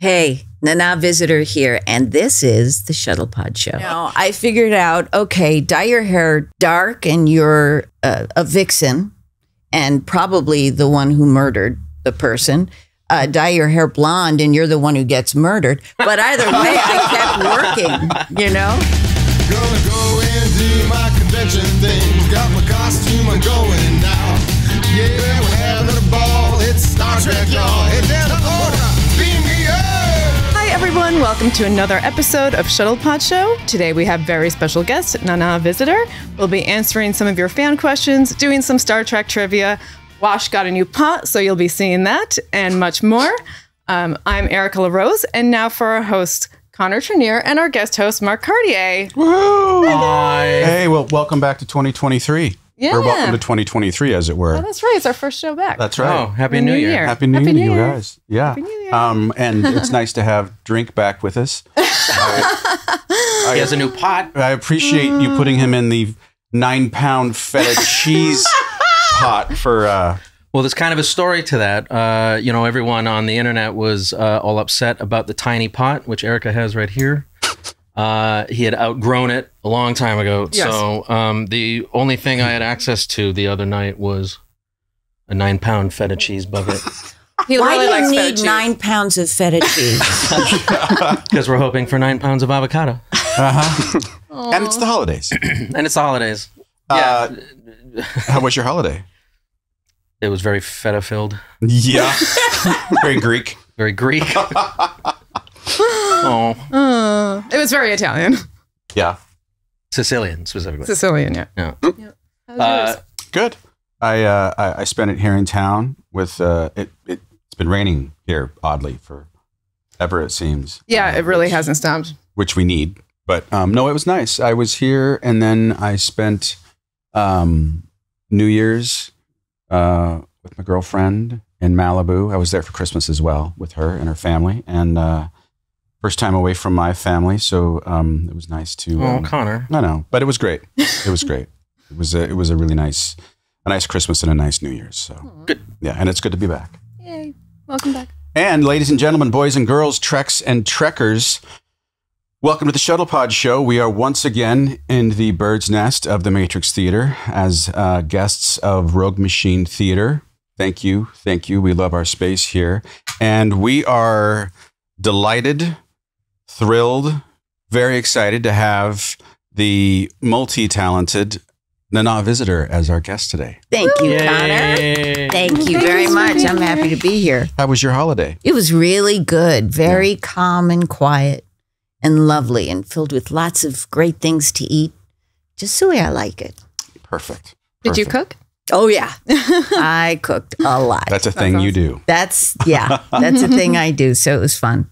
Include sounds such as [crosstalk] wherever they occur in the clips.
Hey, Nana Visitor here, and this is the Shuttlepod Show. Now, I figured out okay, dye your hair dark, and you're uh, a vixen, and probably the one who murdered the person. Uh, dye your hair blonde, and you're the one who gets murdered. But either way, I kept working, you know? Gonna go and do my convention thing. Got my costume on going now. Yeah, we're having a ball. It's Star Trek, y'all. Head down the everyone. Welcome to another episode of Shuttlepod Show. Today we have very special guest, Nana Visitor. We'll be answering some of your fan questions, doing some Star Trek trivia. Wash got a new pot, so you'll be seeing that and much more. Um, I'm Erica LaRose, and now for our host, Connor Trinneer, and our guest host, Mark Cartier. Hey, well, welcome back to 2023. Yeah. Or welcome to 2023, as it were. Oh, that's right. It's our first show back. That's right. Oh, happy New, Year. Happy New Happy Year, New you Year. guys. Yeah. Happy New Year. Um, and it's nice to have Drink back with us. [laughs] He has a new pot. I appreciate you putting him in the nine pound feta [laughs] cheese pot for. Uh, Well, there's kind of a story to that. Uh, you know, everyone on the internet was uh, all upset about the tiny pot, which Erica has right here. Uh, he had outgrown it a long time ago. Yes. So um, the only thing I had access to the other night was a nine pound feta cheese bucket [laughs] He Why really do you feta need nine pounds of feta cheese? [laughs] [laughs] because we're hoping for nine pounds of avocado. Uh-huh. and it's the holidays. [clears throat] And it's the holidays. Uh, how was your holiday? It was very feta filled, Yeah. Very Greek. very Greek. [laughs] oh, Uh, it was very Italian. Yeah. Sicilian specifically. Sicilian, yeah. Yeah. How's Uh. Good. I, uh, I I spent it here in town with uh, it, it. It's been raining here oddly for ever it seems. yeah, Uh, it really which- hasn't stopped. which we need. But um, no, it was nice. I was here, and then I spent um, New Year's uh, with my girlfriend in Malibu. I was there for Christmas as well with her and her family, and uh, first time away from my family, so um, it was nice to. oh, Um, Connor. No, no, but it was great. It was great. It was a, it was a really nice, a nice Christmas and a nice New Year's. So Good. yeah, and it's good to be back. Yay. Welcome back. And ladies and gentlemen, boys and girls, treks and trekkers, welcome to the Shuttlepod Show. We are once again in the bird's nest of the Matrix Theater as uh, guests of Rogue Machine Theater. Thank you, thank you. We love our space here, and we are delighted, thrilled, very excited to have the multi-talented Nana Visitor as our guest today. Thank you, Connor. Yay. Thank you very much. I'm happy to be here. How was your holiday? It was really good, very calm and quiet and lovely and filled with lots of great things to eat. Just the way I like it. Perfect. Did you cook? Oh, yeah. [laughs] I cooked a lot. That's a thing you do. That's, yeah, that's a thing I do. So it was fun.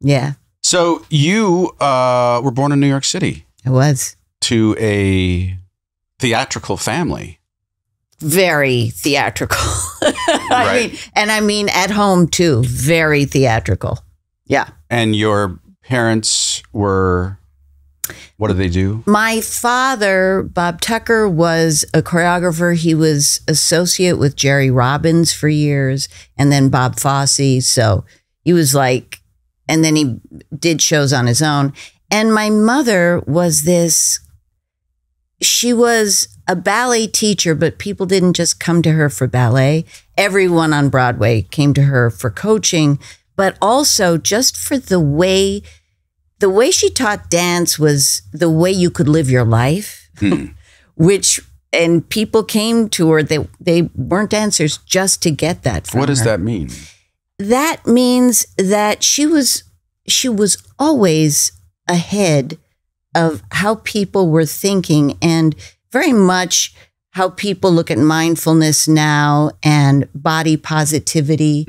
Yeah, So you uh, were born in New York City it was to a theatrical family. very theatrical. [laughs] I mean, and I mean at home too, very theatrical. Yeah. And your parents were, what did they do? My father, Bob Tucker, was a choreographer. He was associate with Jerry Robbins for years and then Bob Fosse. So he was like, and then he did shows on his own. And my mother was this, she was a ballet teacher, but people didn't just come to her for ballet. Everyone on Broadway came to her for coaching, but also just for the way the way she taught dance was the way you could live your life, Hmm. [laughs] which and people came to her. They they weren't dancers just to get that. From What does her. that mean? That means that she was she was always ahead of how people were thinking and very much how people look at mindfulness now and body positivity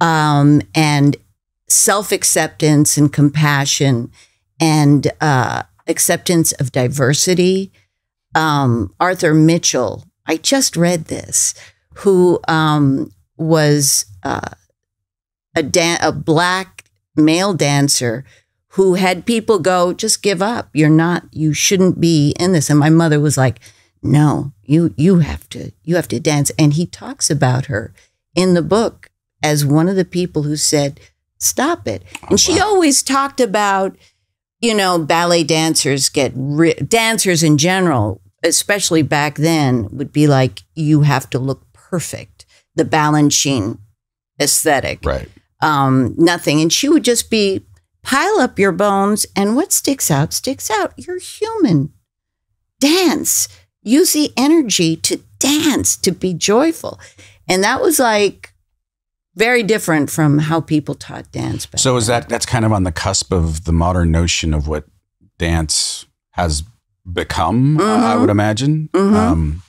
um, and self acceptance and compassion and uh, acceptance of diversity. Um, Arthur Mitchell, I just read this, who um, was uh, a, dan- a black male dancer who had people go, just give up. You're not, you shouldn't be in this. And my mother was like, no, you, you have to, you have to dance. And he talks about her in the book as one of the people who said, Stop it. Oh, and she always talked about, you know, ballet dancers get ri- dancers in general, especially back then, would be like you have to look perfect. The Balanchine aesthetic Right. Um, nothing. And she would just be pile up your bones, and what sticks out sticks out. You're human. Dance. Use the energy to dance, to be joyful. And that was like very different from how people taught dance So is that that's kind of on the cusp of the modern notion of what dance has become? uh, I Mhm. would imagine. Mhm. Um,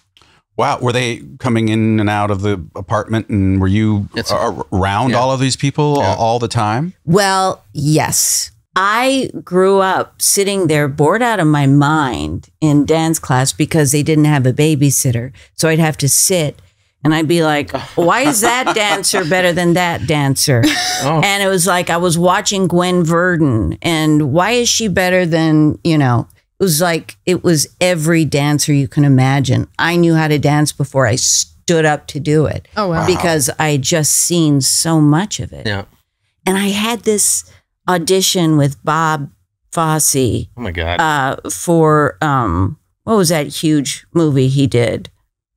wow, were they coming in and out of the apartment, and were you It's- a- around yeah. all of these people Yeah. all, all the time? Well, yes. I grew up sitting there bored out of my mind in dance class because they didn't have a babysitter. So I'd have to sit and I'd be like, [laughs] why is that dancer better than that dancer? [laughs] Oh. And it was like I was watching Gwen Verdon and why is she better than, you know, it was like it was every dancer you can imagine. I knew how to dance before I stood up to do it Oh wow. because I had just seen so much of it. Yeah. And I had this audition with Bob Fosse Oh my God. uh, for um, what was that huge movie he did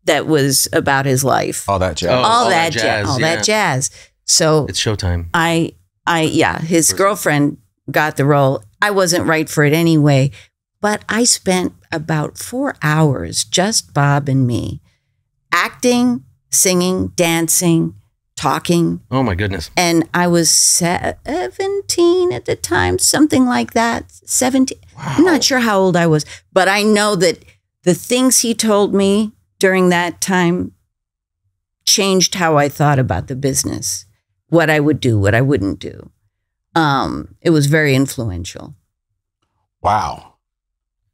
that was about his life? All that jazz. Oh. all, all that that jazz, jazz, all yeah. that jazz. So it's showtime. I, I, yeah, his girlfriend got the role. I wasn't right for it anyway, but I spent about four hours, just Bob and me, acting, singing, dancing, talking, Oh my goodness. and I was 17 at the time, something like that. 17. I'm not sure how old I was, but I know that the things he told me during that time changed how I thought about the business, what I would do, what I wouldn't do. Um, it was very influential. Wow.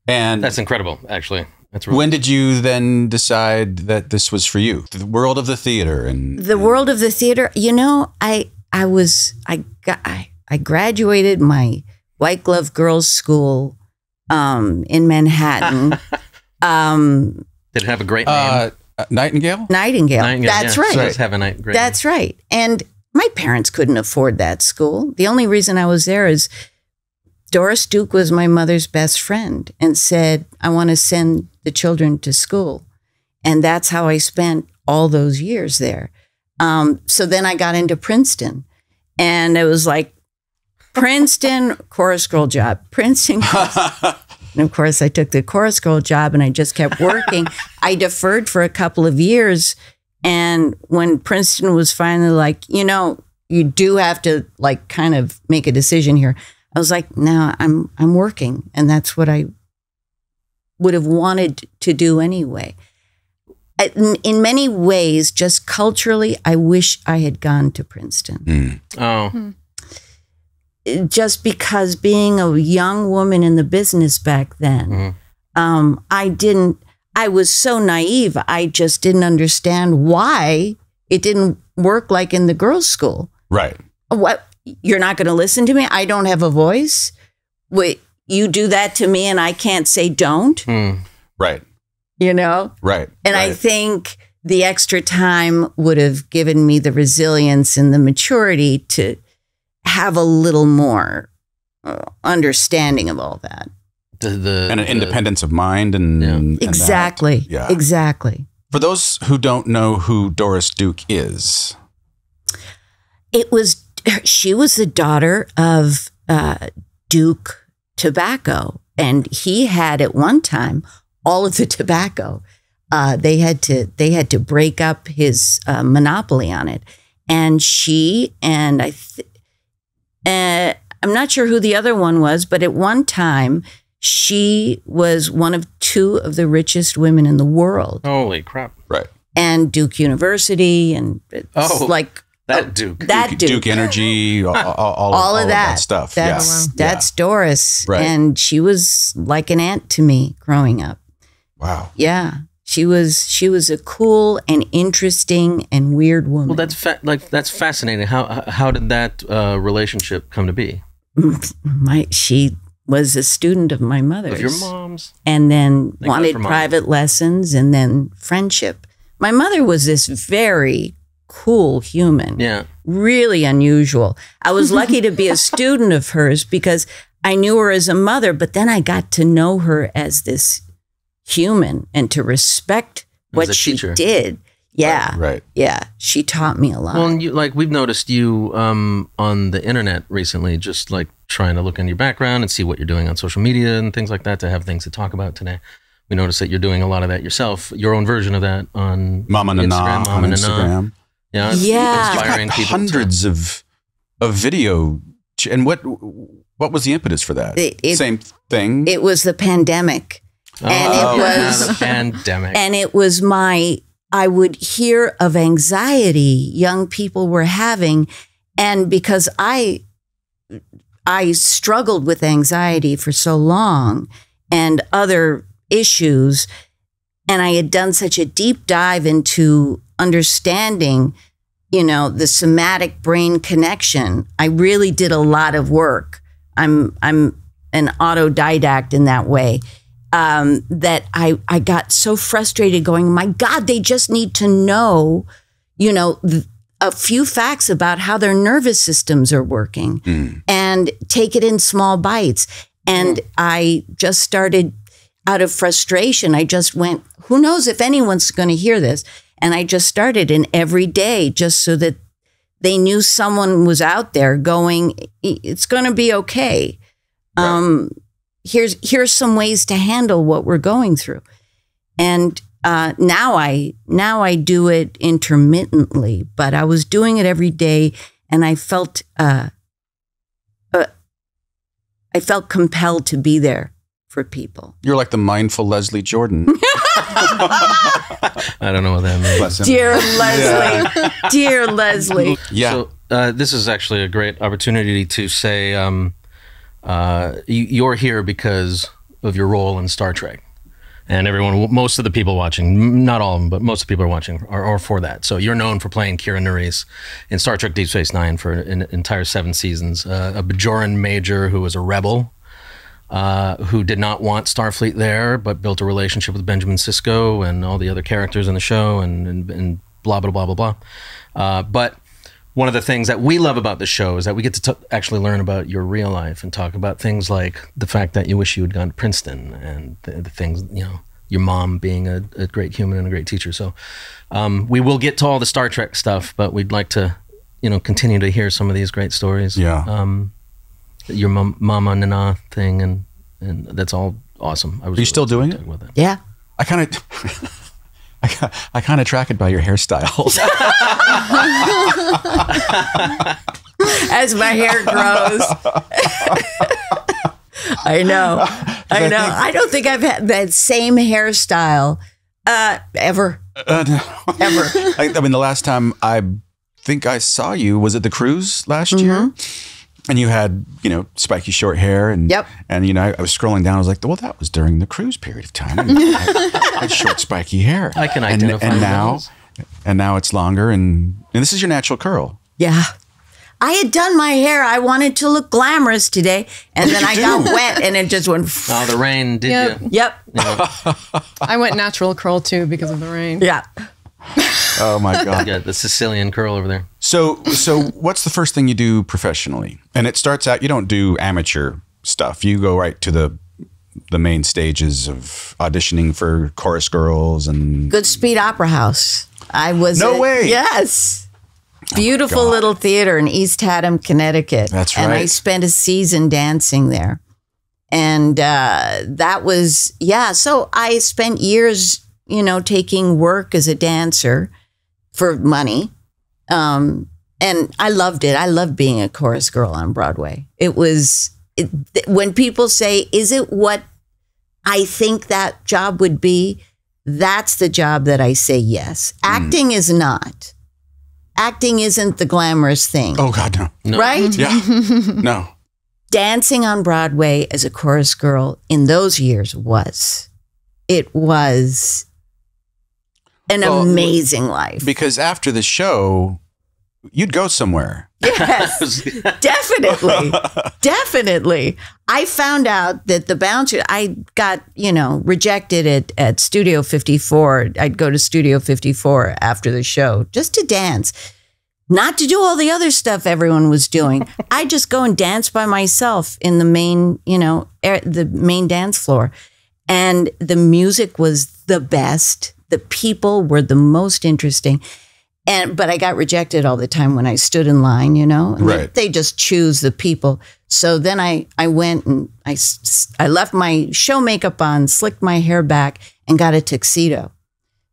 And That's incredible. Actually, that's really when did you then decide that this was for you? The world of the theater and The world of the theater, you know, I I was I got I, I graduated my white glove girls school um, in Manhattan. [laughs] um, did it have a great name? uh, uh, Nightingale? Nightingale. Nightingale, That's yeah. right. Does have a night. Great That's right. And my parents couldn't afford that school. The only reason I was there is Doris Duke was my mother's best friend and said, I want to send the children to school. And that's how I spent all those years there. Um, so then I got into Princeton and it was like Princeton chorus girl job, Princeton. [laughs] chorus- and of course, I took the chorus girl job and I just kept working. [laughs] I deferred for a couple of years. And when Princeton was finally like, you know, you do have to like kind of make a decision here. I was like, no, I'm I'm working, and that's what I would have wanted to do anyway. In, in many ways, just culturally, I wish I had gone to Princeton Mm. Oh, just because being a young woman in the business back then, Mhm. um, I didn't, I was so naive. I just didn't understand why it didn't work like in the girls' school. Right. What, you're not going to listen to me? I don't have a voice? Wait, you do that to me and I can't say don't, Hmm. Right. you know? Right. And I think the extra time would have given me the resilience and the maturity to have a little more uh, understanding of all that. the, the and an the- independence of mind and, Yeah. and that. Exactly. Yeah. Exactly. For those who don't know who Doris Duke is, It was, [laughs] she was the daughter of uh, Duke Tobacco, and he had at one time all of the tobacco. Uh, they had to they had to break up his uh, monopoly on it, and she and I, th- uh, I'm not sure who the other one was, but at one time she was one of two of the richest women in the world, Holy crap! right? and Duke University, and it's Oh. like That Duke. that Duke, Duke. Duke Energy, all, all, all, all of that, stuff. That's yeah. that's Doris, Right. and she was like an aunt to me growing up. Wow. Yeah, she was she was a cool and interesting and weird woman. Well, that's fa- like that's fascinating. How how did that uh, relationship come to be? [laughs] my she was a student of my mother's, Of your mom's? and then God wanted private lessons and then friendship. My mother was this very cool human Yeah. really unusual. I was lucky to be a [laughs] student of hers because I knew her as a mother, but then I got to know her as this human and to respect what she teacher. did. Yeah. Right. Yeah. She taught me a lot. Well, and you, like we've noticed you um, on the internet recently, just like trying to look in your background and see what you're doing on social media and things like that to have things to talk about today. We noticed that you're doing a lot of that yourself, your own version of that on Mama Nana Instagram, on Mama Nana. Instagram. Yeah, it's Yeah. inspiring Got people. to- hundreds of of video. And what what was the impetus for that? It- it- Same thing. it was the pandemic. Oh, and it yeah, was- the pandemic. And it was my, I would hear of anxiety young people were having. And because I, I struggled with anxiety for so long and other issues, and I had done such a deep dive into understanding, you know, the somatic brain connection. I really did a lot of work. I'm, I'm an autodidact in that way um, that I, I got so frustrated going, my God, they just need to know, you know, a few facts about how their nervous systems are working and take it in small bites. And I just started out of frustration. I just went, who knows if anyone's going to hear this? And I just started in every day just so that they knew someone was out there going, it's going to be okay. Um, here's here's some ways to handle what we're going through and uh, now i now i do it intermittently but i was doing it every day and i felt uh, uh, i felt compelled to be there for people You're like the mindful Leslie Jordan. [laughs] I don't know what that means. Bless him. dear leslie dear leslie Yeah. So uh, this is actually a great opportunity to say um, uh, you, you're here because of your role in Star Trek, and everyone, most of the people watching, not all of them, but most of the people are watching are, are for that. So you're known for playing Kira Nerys in Star Trek: Deep Space Nine for an entire seven seasons. Uh, a Bajoran major who was a rebel. Uh, who did not want Starfleet there, but built a relationship with Benjamin Sisko and all the other characters in the show, and and, and blah blah blah blah blah. Uh, but one of the things that we love about the show is that we get to t- actually learn about your real life and talk about things like the fact that you wish you had gone to Princeton and the, the things, you know, your mom being a, a great human and a great teacher. So um, we will get to all the Star Trek stuff, but we'd like to, you know, continue to hear some of these great stories. Yeah. Um, your mom, Mama Nana thing, and and that's all awesome. I was Are you still doing it? With that. yeah I kind of. [laughs] I, I kind of track it by your hairstyles. [laughs] as my hair grows [laughs] i know i know i don't think i've had that same hairstyle uh ever Uh, no. ever I, I mean, the last time I think I saw you was at the cruise last year, and you had you know spiky short hair, and Yep. and you know I, I was scrolling down. I was like, well, that was during the cruise period of time. And I, I had short spiky hair. I can identify and now, those. and now it's longer, and and this is your natural curl. Yeah. I had done my hair. I wanted to look glamorous today. And then I got wet and it just went. Oh, the rain did Yep. you? Yep. I went natural curl too because of the rain. Yeah. [laughs] Oh my god. Yeah, the Sicilian curl over there. So so what's the first thing you do professionally? And it starts out you don't do amateur stuff. You go right to the the main stages of auditioning for chorus girls and Goodspeed Opera House. I was. No at- way. Oh Yes. Beautiful God. little theater in East Haddam, Connecticut. That's And I spent a season dancing there. And uh, that was, yeah. So I spent years, you know, taking work as a dancer for money. Um, and I loved it. I loved being a chorus girl on Broadway. It was, it, when people say, is it what I think that job would be? That's the job that I say yes. Acting is not. Acting isn't the glamorous thing, Oh god no. No. right? Yeah. [laughs] no. Dancing on Broadway as a chorus girl in those years was. It was an Well, amazing life. Because after the show you'd go somewhere. Yes, [laughs] definitely. [laughs] definitely. I found out that the bouncer, I got, you know, rejected at, at Studio 54. I'd go to Studio 54 after the show just to dance, not to do all the other stuff everyone was doing. [laughs] I just go and dance by myself in the main, you know, air, the main dance floor. And the music was the best. The people were the most interesting and but I got rejected all the time when I stood in line, you know. And they- Right. They, just choose the people. So then I I went and I I left my show makeup on, slicked my hair back, and got a tuxedo.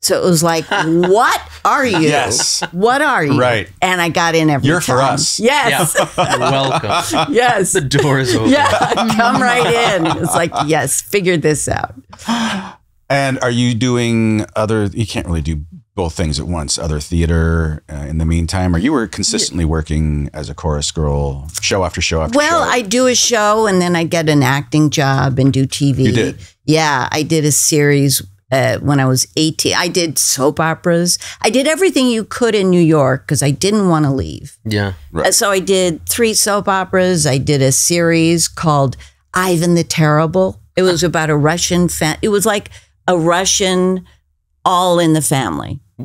So it was like, [laughs] what are you? Yes. What are you? Right. And I got in every You're for us. Yes. You're welcome. [laughs] yes. the door is open. Yeah. Come right in. It's like, yes, figured this out. [laughs] And are you doing other? You can't really do both things at once. Other theater uh, in the meantime, or you were consistently working as a chorus girl, show after show after Well, show. I do a show and then I get an acting job and do TV. You did? Yeah, I did a series uh, when I was 18. I did soap operas. I did everything you could in New York because I didn't want to leave. Yeah. Right. Uh, So I did three soap operas. I did a series called Ivan the Terrible. It was about a Russian, fa- it was like a Russian all in the family. [laughs]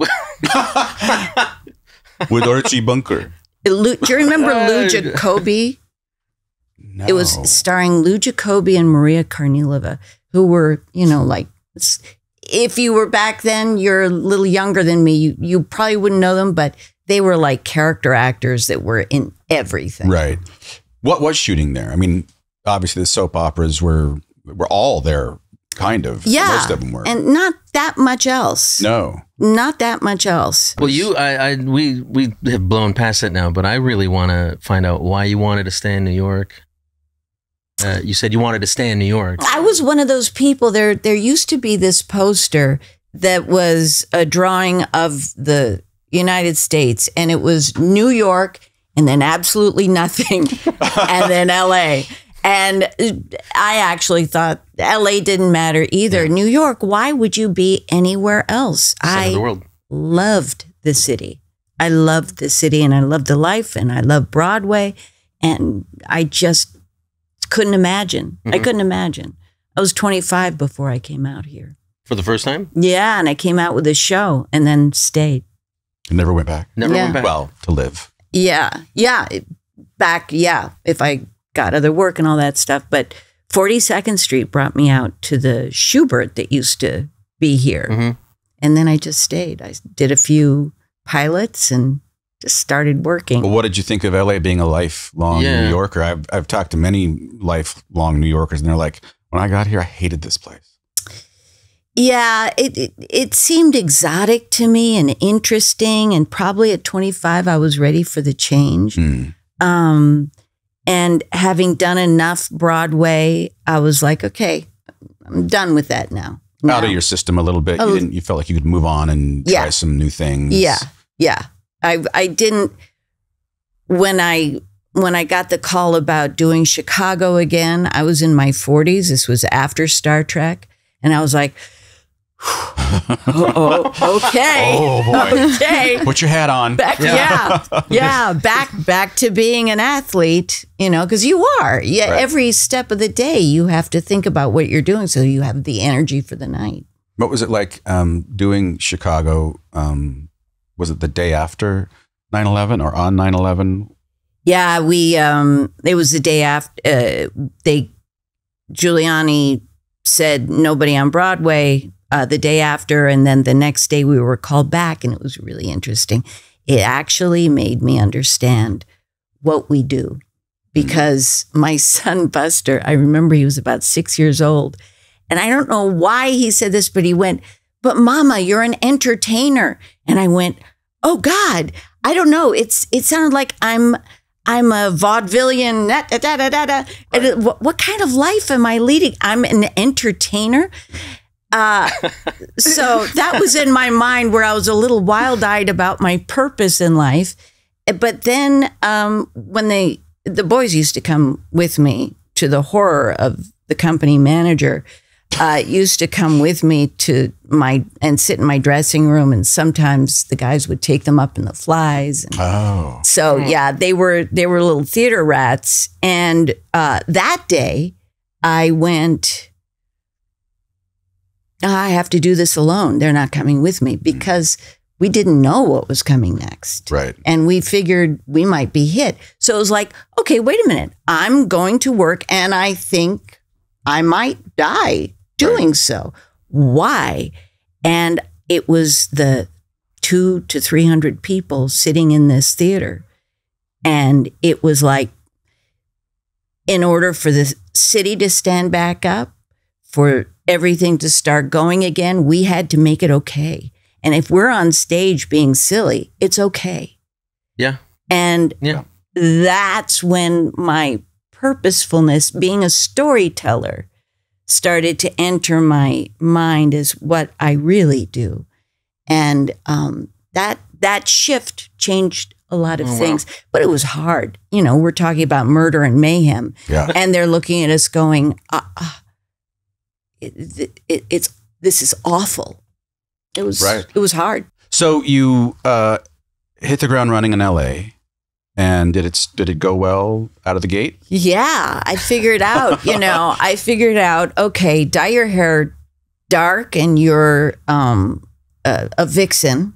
with Archie Bunker. Lu- do you remember [laughs] Lou Jacobi? No. It was starring Lou Jacobi and Maria Karnilova, who were, you know, like, if you were back then, you're a little younger than me. You, you probably wouldn't know them, but they were like character actors that were in everything. right. What was shooting there? I mean, obviously the soap operas were were all there, kind of. Yeah. most of them were. And not that much else. no, Not that much else. Well, you, I, I, we, we have blown past it now, but I really want to find out why you wanted to stay in New York. Uh, you said you wanted to stay in New York. I was one of those people. There, there used to be this poster that was a drawing of the United States, and it was New York, and then absolutely nothing, [laughs] and then L.A. And I actually thought L.A. didn't matter either. New York, why would you be anywhere else? Center I of the world. loved the city. I loved the city, and I loved the life, and I loved Broadway, and I just couldn't imagine. I Mhm. couldn't imagine. I was 25 before I came out here. For the first time? Yeah, and I came out with a show and then stayed. I never went back. Never Yeah. went back. Well, to live. Yeah, yeah, back. Yeah, if I got other work and all that stuff, but 42nd Street brought me out to the Shubert that used to be here, Mhm. and then I just stayed. I did a few pilots and just started working. Well, what did you think of LA being a lifelong Yeah. New Yorker? I've I've talked to many lifelong New Yorkers, and they're like, when I got here, I hated this place. Yeah, it, it it seemed exotic to me and interesting, and probably at 25, I was ready for the change. Hmm. Um, and having done enough Broadway, I was like, okay, I'm done with that now. Out of your system a little bit. Oh. You didn't. You felt like you could move on and Yeah. try some new things. Yeah, yeah. I I didn't when I when I got the call about doing Chicago again. I was in my 40s. This was after Star Trek, and I was like, oh, okay, Oh boy. okay. Put your hat on. Back, yeah. yeah, back back to being an athlete, you know, because you are. Yeah, Right. every step of the day you have to think about what you're doing so you have the energy for the night. What was it like um, doing Chicago? Um, was it the day after 9-11 or on 9-11? Yeah, we um it was the day after uh, they Giuliani said nobody on Broadway uh, the day after and then the next day we were called back and it was really interesting. It actually made me understand what we do because my son [laughs] Buster, I remember he was about 6 years old and I don't know why he said this but he went, "But mama, you're an entertainer." And I went, "Oh god, I don't know. It's it sounded like I'm I'm a vaudevillian. Da, da, da, da, da, it- what, what kind of life am I leading? I'm an entertainer. Uh, so that was in my mind where I was a little wild eyed about my purpose in life. But then um, when they, the boys used to come with me to the horror of the company manager, uh, used to come with me to my and sit in my dressing room, and sometimes the guys would take them up in the flies. And Oh. so yeah, they were they were little theater rats. And uh, that day, I went. I have to do this alone. They're not coming with me mm-hmm. because we didn't know what was coming next Right. and we figured we might be hit. So it was like, okay, wait a minute. I'm going to work and I think I might die doing so. Why? And it was the two to 300 people sitting in this theater. And it was like, in order for the city to stand back up, for everything to start going again, we had to make it okay. And if we're on stage being silly, it's okay. Yeah. And Yeah. that's when my purposefulness, being a storyteller, started to enter my mind as what I really do. And um, that that shift changed a lot of Oh, wow. things, but it was hard. You know, we're talking about murder and mayhem, Yeah. and they're looking at us going, uh, uh, it, it, "It's this is awful." It was Right. It was hard. So you uh, hit the ground running in L.A. And did it did it go well out of the gate? Yeah, I figured out, [laughs] you know, I figured out, okay, dye your hair dark and you're um, a, a vixen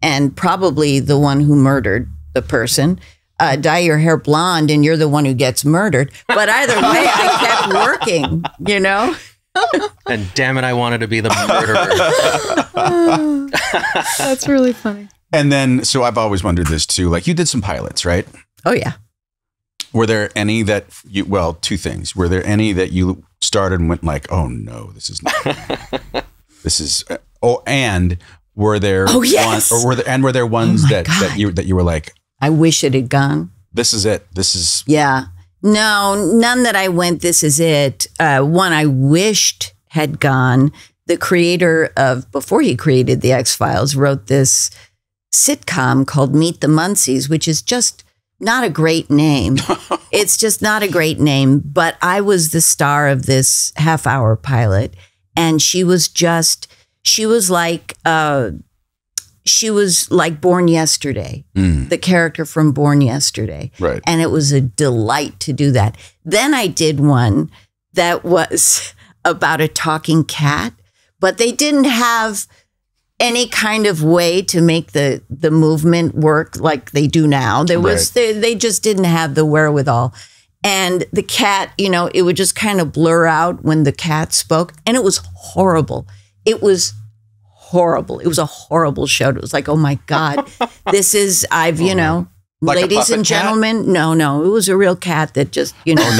and probably the one who murdered the person. Uh, dye your hair blonde and you're the one who gets murdered. But either way, I kept working, you know? And damn it, I wanted to be the murderer. [laughs] That's really funny. And then, so I've always wondered this too. Like you did some pilots, right? Oh, yeah. Were there any that you? Well, two things. Were there any that you started and went like, "Oh no, this is not. [laughs] this is." uh, oh, and were there? Oh, yes. One, or were there? And were there ones my that that you that you were like, I wish it had gone. "This is it. This is." Yeah. No, none that I went, this is it. Uh, one I wished had gone. The creator of, before he created The X Files, wrote this sitcom called Meet the Munceys, which is just not a great name. [laughs] it's just not a great name. But I was the star of this half hour pilot. And she was just, she was like, uh, she was like Born Yesterday, Mm, the character from Born Yesterday right. and it was a delight to do that. Then I did one that was [laughs] about a talking cat, but they didn't have any kind of way to make the the movement work like they do now. There was they, they just didn't have the wherewithal. And the cat, you know, it would just kind of blur out when the cat spoke, and it was horrible. It was horrible. It was a horrible show. It was like, oh my god, this is I've you oh, know, Like ladies puppet and cat? gentlemen. No, no, it was a real cat that just you know. Oh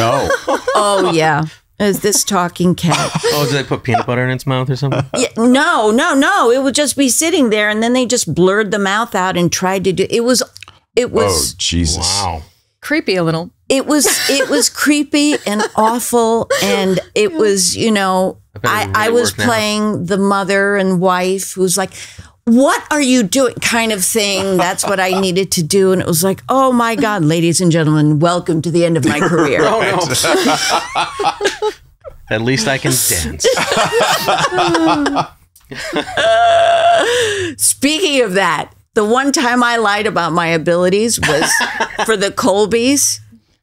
no. [laughs] oh yeah, is this talking cat? oh, did they put peanut butter in its mouth or something? Yeah, no, no, no. It would just be sitting there, and then they just blurred the mouth out and tried to do. It was, it was. oh was, Jesus. Wow. Creepy a little. it was, it was creepy and awful, and it [laughs] was, you know, I I, would I really was work now. playing the mother and wife who's like. What are you doing? Kind of thing. That's what I [laughs] needed to do. And it was like, oh my God, ladies and gentlemen, welcome to the end of my career. Oh no. [laughs] At least I can dance. [laughs] Speaking of that, the one time I lied about my abilities was for the Colbys.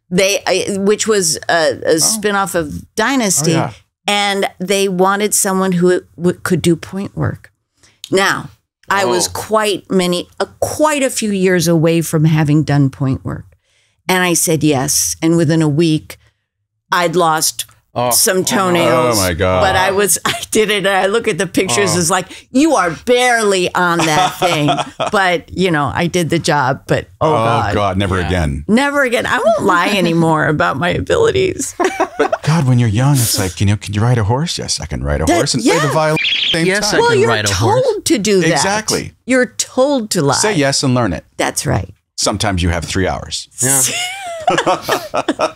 They, I- which was a, a oh. spinoff of Dynasty, Oh, yeah. And they wanted someone who w- could do point work. Now, I was Oh. quite many, uh, quite a few years away from having done point work, and I said yes. And within a week, I'd lost Oh, some oh, oh, toenails. Oh, my God. But I was [laughs] I did it and I look at the pictures Oh. it's like you are barely on that [laughs] thing. but you know, I did the job, but oh, Oh god. God, never again. Never again. I won't lie anymore about my abilities. [laughs] God, when you're young, it's like you know, can you ride a horse? Yes, I can ride a That- horse and play the violin. At the same Yes, time. I well, can you're told horse. to do that. Exactly. You're told to lie. Say yes and learn it. That's right. Sometimes you have three hours. Yeah.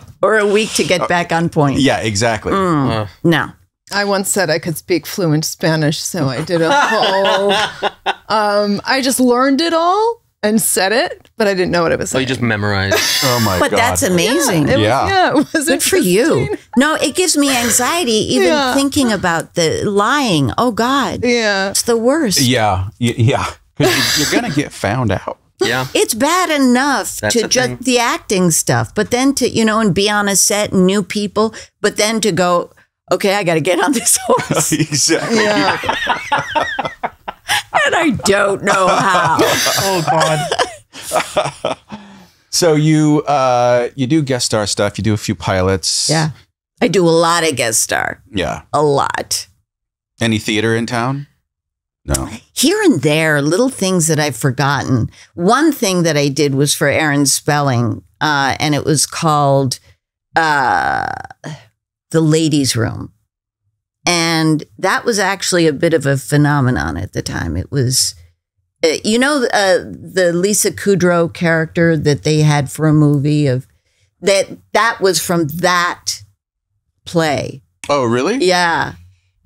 [laughs] Or a week to get back on point. Yeah, exactly. Uh, No. I once said I could speak fluent Spanish, so I did a whole. [laughs] Um, I just learned it all, and said it, but I didn't know what it was Oh, you just memorized. [laughs] Oh my But god. But that's amazing. It was- Yeah. yeah, it was Good for you. No, it gives me anxiety even Yeah. thinking about the lying. Oh God, Yeah. it's the worst. yeah, yeah. Because you're gonna get found out. Yeah. It's bad enough That's to just the acting stuff, but then to you know and be on a set and new people, but then to go, okay, I got to get on this [laughs] horse, [laughs] exactly. Yeah. [laughs] and I don't know how. Oh God. So you uh you do guest star stuff. You do a few pilots. yeah, I do a lot of guest star, Yeah. a lot Any theater in town? No. here and there, little things that I've forgotten. One thing that I did was for Aaron Spelling, uh, and it was called uh, the Ladies' Room. And that was actually a bit of a phenomenon at the time. It was, uh, you know, uh, the Lisa Kudrow character that they had for a movie of that. That was from that play. Oh, really? Yeah.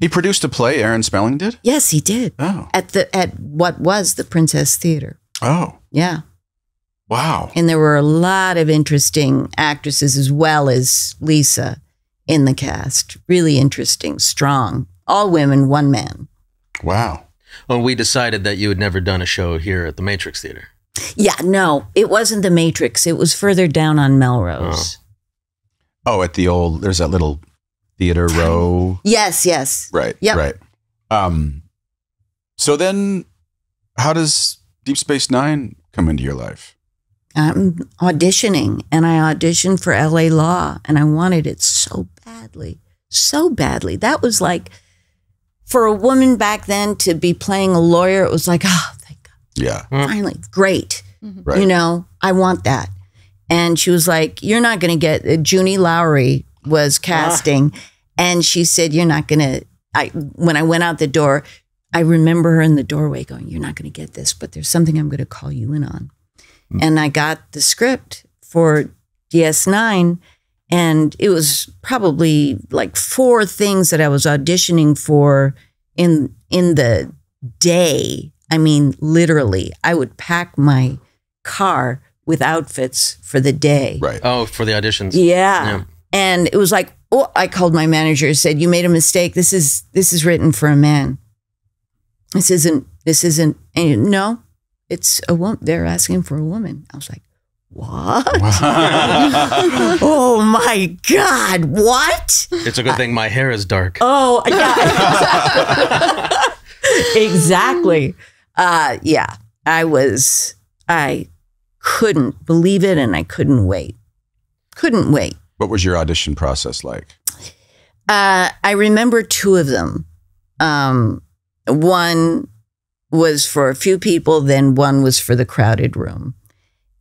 He produced a play. Aaron Spelling did. Yes, he did Oh. at the at what was the Princess Theater. Oh. Yeah. Wow. And there were a lot of interesting actresses as well as Lisa in the cast. Really interesting, strong. All women, one man. Wow. Well, we decided that you had never done a show here at the Matrix Theater. Yeah, no, it wasn't the Matrix. It was further down on Melrose. Oh, oh at the old. There's that little theater [laughs] row. Yes, yes. Right. Yep. Right. Um. So then, how does Deep Space Nine come into your life? I'm auditioning and I auditioned for LA Law and I wanted it so badly, so badly. That was like, for a woman back then to be playing a lawyer, it was like, oh, thank God. Yeah. finally great Right. you know i want that and she was like you're not going to get uh, junie lowry was ah. casting and she said you're not going to i when i went out the door i remember her in the doorway going you're not going to get this but there's something i'm going to call you in on hmm. and i got the script for ds9 and it was probably like four things that i was auditioning for in in the day i mean literally i would pack my car with outfits for the day Right. Oh, for the auditions. yeah. Yeah. And it was like, oh, I called my manager, said, You made a mistake. This is this is written for a man. This isn't this isn't and no, it's a woman. They're asking for a woman. I was like, What? [laughs] oh my God, what? It's a good thing my hair is dark. Oh yeah. [laughs] exactly. Uh yeah. I was I couldn't believe it and I couldn't wait. Couldn't wait. What was your audition process like? Uh, I remember two of them. Um, one was for a few people, then one was for the crowded room,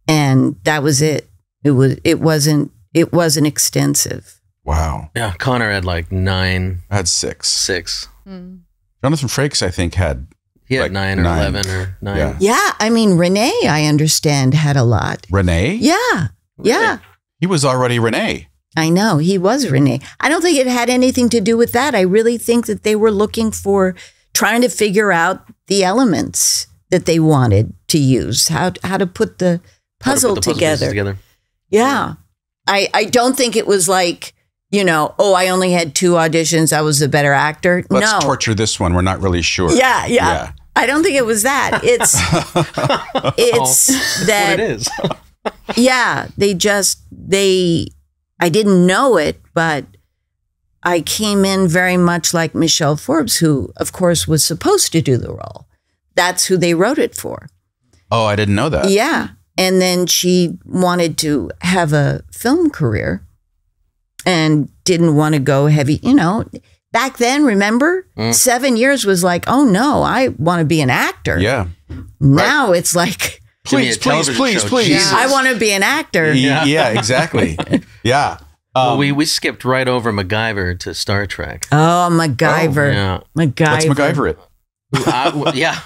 and that was it. It was. It wasn't. It wasn't extensive. Wow. Yeah, Connor had like nine, I had six. six. Jonathan Frakes, I think, had He had Like nine or nine. eleven or nine. Yeah. Yeah, I mean Renee, I understand had a lot. Renee. Yeah, yeah. He was already Renee. I know he was Renee. I don't think it had anything to do with that. I really think that they were looking for trying to figure out the elements that they wanted to use, how how to put the puzzle, put the together. together. Yeah. I I don't think it was like, you know, oh, I only had two auditions, I was a better actor. Let's no. torture this one. We're not really sure. Yeah, yeah, Yeah. I don't think it was that. It's [laughs] it's That's that what it is. [laughs] yeah, they just they I didn't know it, but I came in very much like Michelle Forbes, who of course was supposed to do the role. That's who they wrote it for. Oh, I didn't know that. Yeah. And then she wanted to have a film career and didn't want to go heavy, you know. Back then, remember? Mm. Seven years was like, oh no, I want to be an actor. Yeah. Now it's like, Give Please, please, please, show. please. Jesus. I want to be an actor. Yeah, yeah exactly. [laughs] yeah. Well, Um, we, we skipped right over MacGyver to Star Trek. Oh, MacGyver. Yeah. MacGyver. let's MacGyver it. I- w- [laughs] yeah.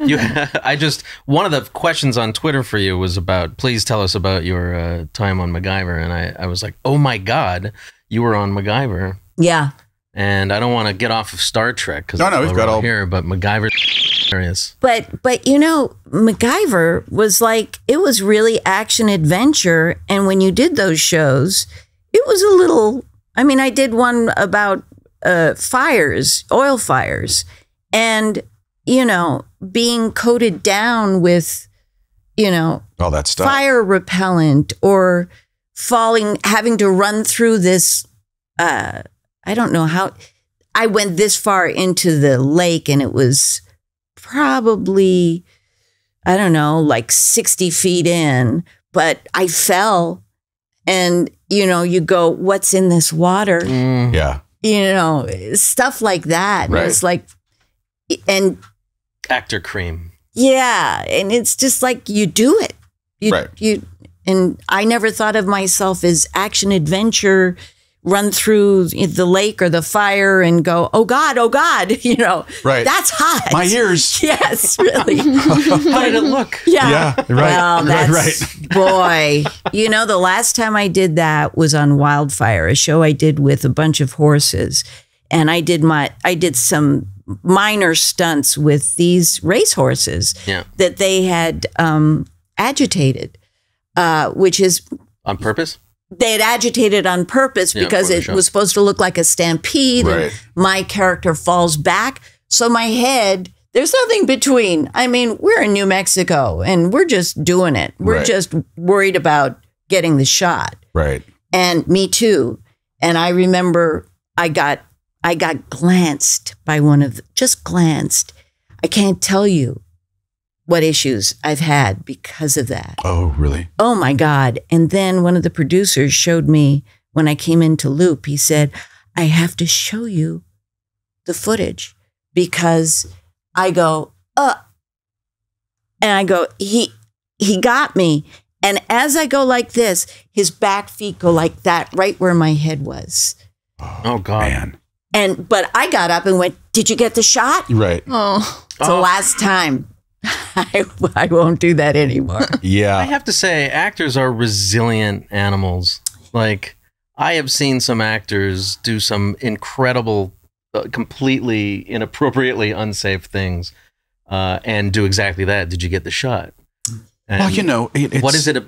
You, [laughs] I just one of the questions on Twitter for you was about. Please tell us about your uh, time on MacGyver, and I, I was like, oh my god, you were on MacGyver. Yeah. And I don't want to get off of Star Trek because No, no, we've got all- here, but MacGyver [laughs] is. But but you know, MacGyver was like it was really action adventure, and when you did those shows, it was a little. I mean, I did one about uh, fires, oil fires, and you know, being coated down with, you know, All that stuff. fire repellent or falling, having to run through this. Uh, I don't know how. I went this far into the lake, and it was probably, I don't know, like sixty feet in. But I fell, and you know, you go, "What's in this water?" Mm. Yeah. You know, stuff like that. And Right. It's like, and Actor cream. yeah, and it's just like you do it. You, Right. You and I never thought of myself as action adventure, run through the lake or the fire and go, oh God, oh God, [laughs] you know, Right. That's hot. My ears. [laughs] Yes, really. [laughs] How did it look? Yeah. Yeah, right. Well, Right, that's, boy, you know, the last time I did that was on Wildfire, a show I did with a bunch of horses. And I did my, I did some minor stunts with these race horses Yeah. that they had um, agitated, uh, which is On purpose? They had agitated on purpose Yeah, because it was supposed to look like a stampede. and Right. my character falls back. So my head, there's nothing between. I mean, we're in New Mexico and we're just doing it. We're Right. just worried about getting the shot. Right. And me too. And I remember I got I got glanced by one of the, just glanced. I can't tell you what issues I've had because of that. Oh, really? Oh my God. And then one of the producers showed me when I came into Loop, he said, I have to show you the footage because I go, uh, and I go, he, he got me. And as I go like this, his back feet go like that, right where my head was. Oh, God. Man. And, but I got up and went, Did you get the shot? Right. Oh, It's the last time. [laughs] I, I won't do that anymore. [laughs] Yeah. I have to say, actors are resilient animals. Like, I have seen some actors do some incredible, uh, completely inappropriately unsafe things uh, and do exactly that. Did you get the shot? And Well, you know, it, it's, what is it? uh,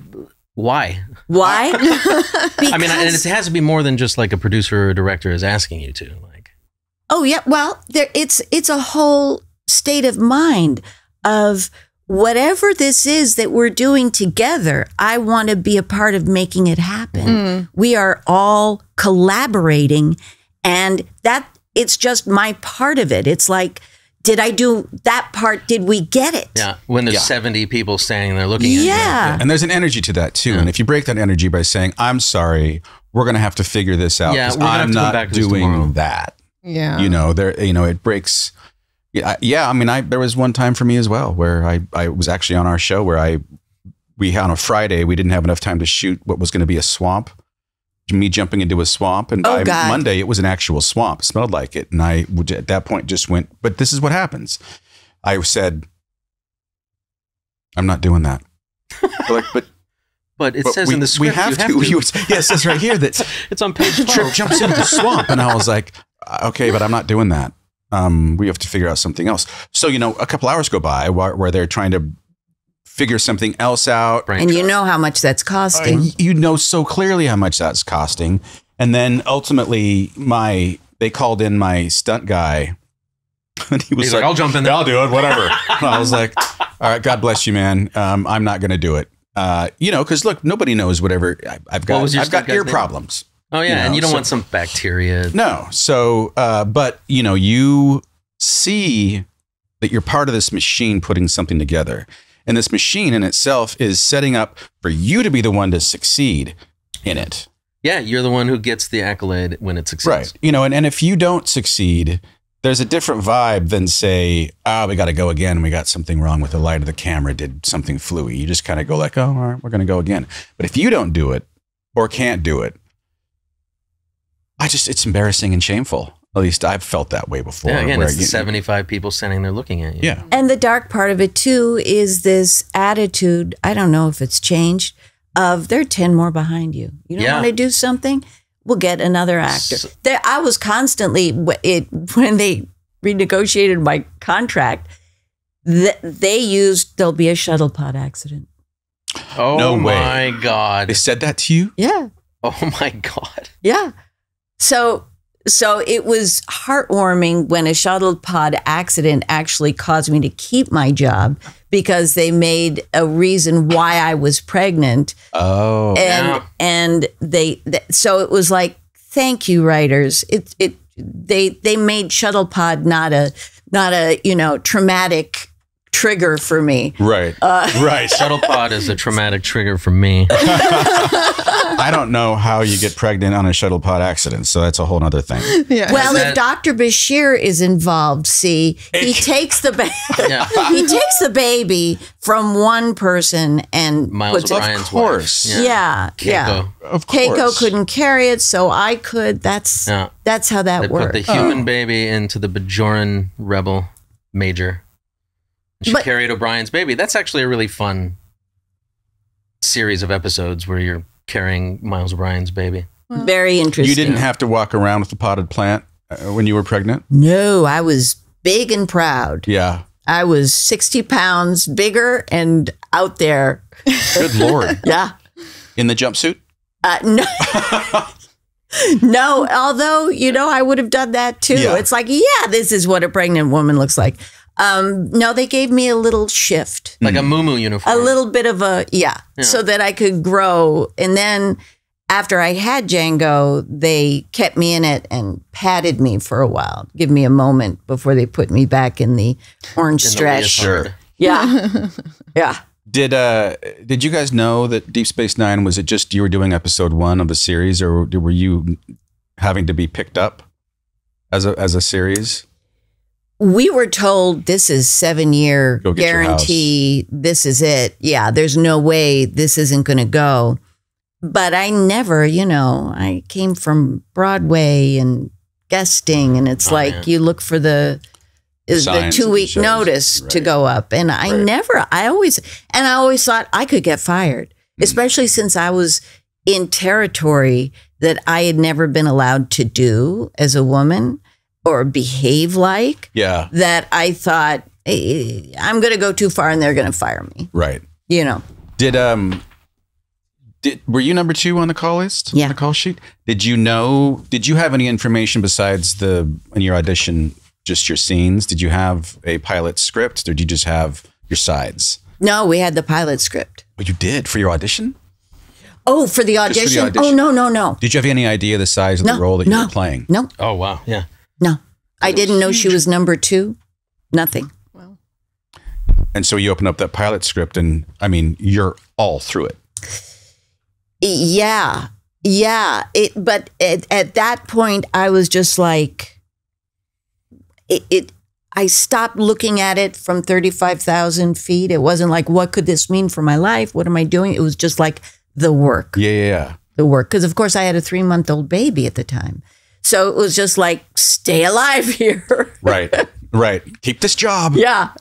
Why? Why? [laughs] I mean, and it has to be more than just like a producer or a director is asking you to. Like, Oh yeah, well, there it's it's a whole state of mind of whatever this is that we're doing together. I want to be a part of making it happen. Mm. We are all collaborating and that it's just my part of it. It's like did I do that part? Did we get it? yeah, when there's Yeah. 70 people standing there looking at you. Yeah. And there's an energy to that too. And if you break that energy by saying, "I'm sorry, we're going to have to figure this out," Yeah, 'cause we're gonna have I'm to come not back doing tomorrow." that. yeah. You know, there. You know, it breaks. Yeah, I- yeah. I mean, I there was one time for me as well where I I was actually on our show where I we on a Friday we didn't have enough time to shoot what was going to be a swamp. Me jumping into a swamp, and Oh, by God. Monday it was an actual swamp. It smelled like it, and I would at that point just went. But this is what happens. I said, "I'm not doing that." [laughs] Like, but But it but says we, in the script we have you to. have to. You- yes, that's right here. That [laughs] it's on page 12. Trip jumps into the swamp, and I was like, "Uh, "Okay, but I'm not doing that. Um, we have to figure out something else." So you know, a couple hours go by where, where they're trying to figure something else out, Brain And you know how much that's costing. and you know so clearly how much that's costing. And then ultimately, my they called in my stunt guy, [laughs] and he was He's like, like, I'll jump in there. "I'll do it, whatever." [laughs] I was like, "All right, God bless you, man. Um, I'm not going to do it." Uh, you know, because look, nobody knows whatever I, I've got. was I've got stunt guy's ear name? problems. Oh yeah, you know, and you don't so- want some bacteria. No. So, uh, but you know, you see that you're part of this machine putting something together. And this machine in itself is setting up for you to be the one to succeed in it. Yeah, you're the one who gets the accolade when it succeeds. Right. You know, and, and if you don't succeed, there's a different vibe than say, ah, we got to go again. We got something wrong with the light of the camera, did something fluey. You just kind of go like, oh, all right, we're going to go again. But if you don't do it or can't do it, I just, it's embarrassing and shameful. At least I've felt that way before. Yeah, again, where it's the you- 75 people standing there looking at you. Yeah. And the dark part of it too is this attitude. I don't know if it's changed. Of there are ten more behind you. You don't Yeah. want to do something. we'll get another actor. So- there, I was constantly it [laughs] when they renegotiated my contract. Th- they used there'll be a shuttle pod accident. Oh No way. my god. They said that to you? Yeah, Oh my god. yeah. So so it was heartwarming when a shuttle pod accident actually caused me to keep my job because they made a reason why I was pregnant Oh. and Yeah. and they th- so it was like thank you writers it it they they made shuttle pod not a not a you know traumatic trigger for me Right. Uh, [laughs] right. Shuttlepod is a traumatic trigger for me. [laughs] I don't know how you get pregnant on a shuttle pod accident, so that's a whole other thing. [laughs] Yeah. well that- if dr bashir is involved see he takes the ba- Yeah. he takes the baby from one person and Miles puts it O'Brien's Of course. wife. yeah yeah Keiko. Of course. Keiko couldn't carry it, so I could. That's Yeah. that's how that They put the human baby into the Bajoran rebel major. And she But- carried O'Brien's baby. That's actually a really fun series of episodes where you're carrying Miles O'Brien's baby. Very interesting. You didn't have to walk around with the potted plant uh, when you were pregnant? No, I was big and proud. Yeah. I was 60 pounds bigger and out there. Good Lord. [laughs] Yeah. In the jumpsuit? Uh, no. [laughs] no, although, you know, I would have done that too. Yeah. It's like, yeah, this is what a pregnant woman looks like. Um, no, they gave me a little shift, Like a Moo uniform. a little bit of a, yeah, Yeah. so that I could grow. And then after I had Django, they kept me in it and patted me for a while, give me a moment before they put me back in the orange in the stretch. leotard. Yeah. [laughs] yeah. Did uh did you guys know that Deep Space Nine was it just you were doing episode one of the series, or were you having to be picked up as a as a series? We were told this is seven year Go get your guarantee. This is it. Yeah, there's no way this isn't going to go. But I never, you know, I came from Broadway and guesting, and it's Oh, like yeah. you look for the the Signs two week the notice to go up, and I Right. never, I always, and I always thought I could get fired, Mm. especially since I was in territory that I had never been allowed to do as a woman or behave like Yeah, that I thought "Eh, I'm going to go too far and they're going to fire me. right. You know, Did um did were you number two on the call list? Yeah. On the call sheet. Did you know? Did you have any information besides the in your audition? Just your scenes? Did you have a pilot script, or did you just have your sides? no, we had the pilot script. What you did for your audition? Oh, for the for the audition? Oh, no, no, no. Did you have any idea the size of No, the role that you were playing? No, Oh wow, yeah. No. I didn't know she was number two. Nothing. Well, and so you open up that pilot script, and I mean, you're all through it. Yeah. Yeah. It, but at, at that point, I was just like, it, it, I stopped looking at it from 35,000 feet. It wasn't like, what could this mean for my life? What am I doing? It was just like the work. Yeah, yeah, yeah. the work because of course I had a three month old baby at the time. So it was just like stay alive [laughs] here. Right, right. Keep this job. yeah.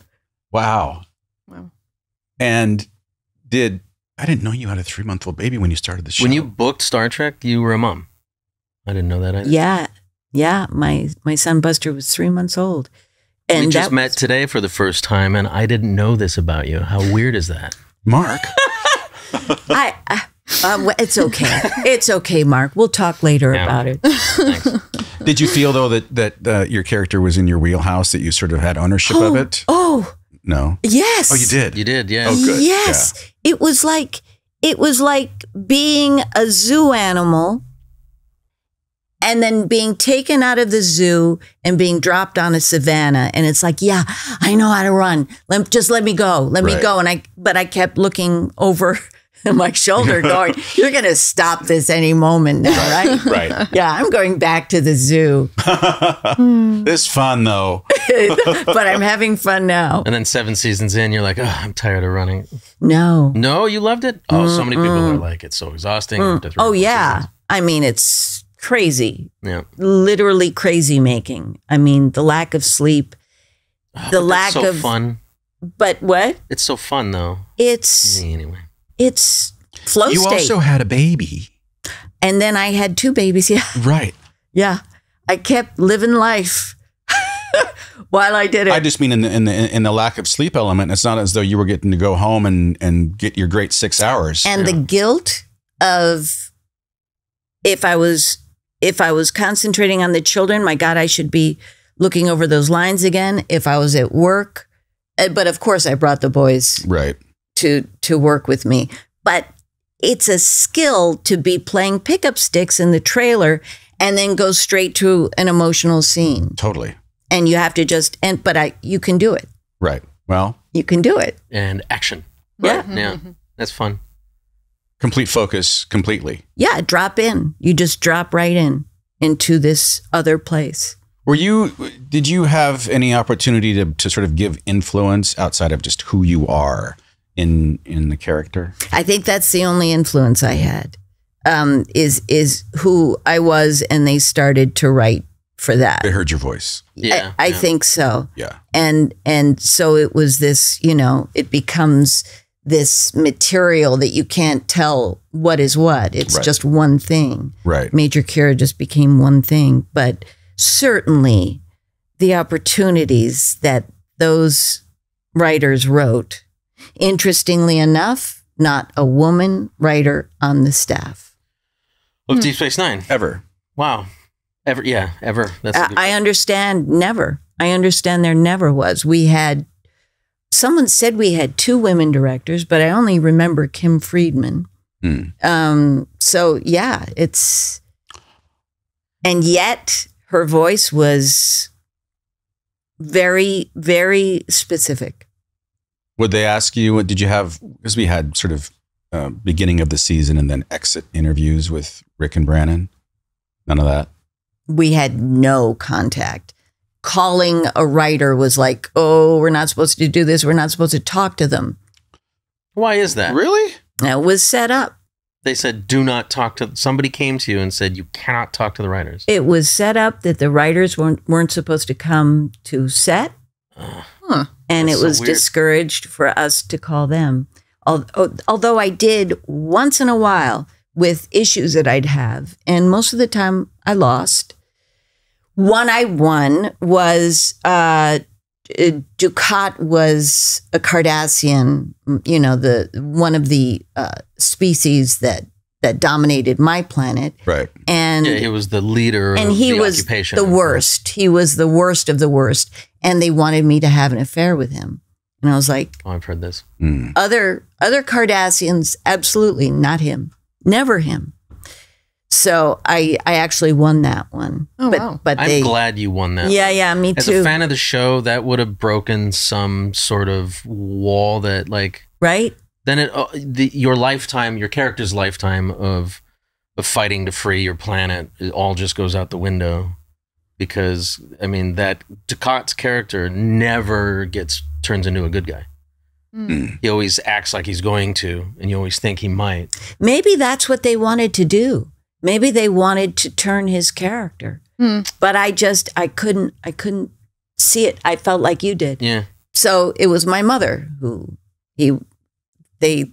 Wow. Wow. And did I didn't know you had a three month old baby when you started the show? When you booked Star Trek, you were a mom. I didn't know that either. Yeah. Yeah. My my son Buster was three months old. And we just that met today for the first time, and I didn't know this about you. How weird is that? Mark. [laughs] I, I uh, well, it's okay. [laughs] It's okay, Mark. We'll talk later Yeah. about it. Thanks. [laughs] did you feel though that that uh, your character was in your wheelhouse? That you sort of had ownership of it? Oh, No. yes. Oh, you did. You did, yeah. Oh, good. Yes. It was like it was like being a zoo animal and then being taken out of the zoo and being dropped on a savannah and it's like, yeah, I know how to run. Let just let me go. Let me go and I but I kept looking over [laughs] my shoulder [laughs] going, you're going to stop this any moment now, right? [laughs] Right. yeah, I'm going back to the zoo, this fun though. but I'm having fun now. And then seven seasons in, you're like, oh, I'm tired of running. No. No, you loved it? Oh, so many people are like, it's so exhausting. Mm. after oh, three or Oh four yeah. seasons. I mean, it's crazy. Yeah. literally crazy making. I mean, the lack of sleep, the lack so of fun. but what? It's so fun, though. It's Me, anyway. It's flow you state. also had a baby. And then I had two babies. [laughs] Yeah. Right. Yeah. I kept living life [laughs] while I did it. I just mean in the, in the in the lack of sleep element. It's not as though you were getting to go home and and get your great six hours. and the guilt of if I was if I was concentrating on the children, my God, I should be looking over those lines again. If I was at work, Uh, but of course, I brought the boys right. To to work with me. But it's a skill to be playing pickup sticks in the trailer and then go straight to an emotional scene. Totally. And you have to just and but I you can do it. Right. Well, You can do it. and action. Yeah. Yeah, that's fun. complete focus completely. Yeah, drop in. You just drop right in into this other place. Were you did you have any opportunity to to sort of give influence outside of just who you are in in the character? I think that's the only influence I had. Um, is is who I was, and they started to write for that. They heard your voice. Yeah, I, I yeah. think so. Yeah. And and so it was this, you know, it becomes this material that you can't tell what is what. It's Right. just one thing. Right. Major Kira just became one thing, but certainly the opportunities that those writers wrote. Interestingly enough, not a woman writer on the staff. Of Deep Space Nine. Ever. Wow. Ever? Yeah, ever. That's a I, good I understand never. I understand there never was. We had someone said we had two women directors, but I only remember Kim Friedman. Hmm. Um, so yeah, it's and yet her voice was very, very specific. Would they ask you? Did you have? Because we had sort of uh, beginning of the season and then exit interviews with Rick and Brannon. None of that. We had no contact. Calling a writer was like, oh, we're not supposed to do this. We're not supposed to talk to them. Why is that? Really? That was set up. They said, do not talk to. Somebody came to you and said, you cannot talk to the writers. it was set up that the writers weren't weren't supposed to come to set, Ugh. and That's it was weird. discouraged for us to call them. Al- al- Although I did once in a while with issues that I'd have, and most of the time I lost. One I won was uh, uh, Dukat was a Cardassian, you know, the one of the uh, species that that dominated my planet, Right. and Yeah, he was the leader and of he the was occupation. the worst. He was the worst of the worst, and they wanted me to have an affair with him. And I was like, Oh, I've heard this. Hmm. other other Cardassians, absolutely not him, never him. So I I actually won that one. Oh, but wow. but I'm they glad you won that. yeah yeah me As too As a fan of the show, that would have broken some sort of wall that, like, right then it uh, the, your lifetime, your character's lifetime of of fighting to free your planet, it all just goes out the window. Because I mean, that Dukat's character never gets turns into a good guy. Hmm. He always acts like he's going to, and you always think he might. maybe that's what they wanted to do. Maybe they wanted to turn his character, Hmm. but I just I couldn't I couldn't see it. I felt like you did. Yeah, So it was my mother who he they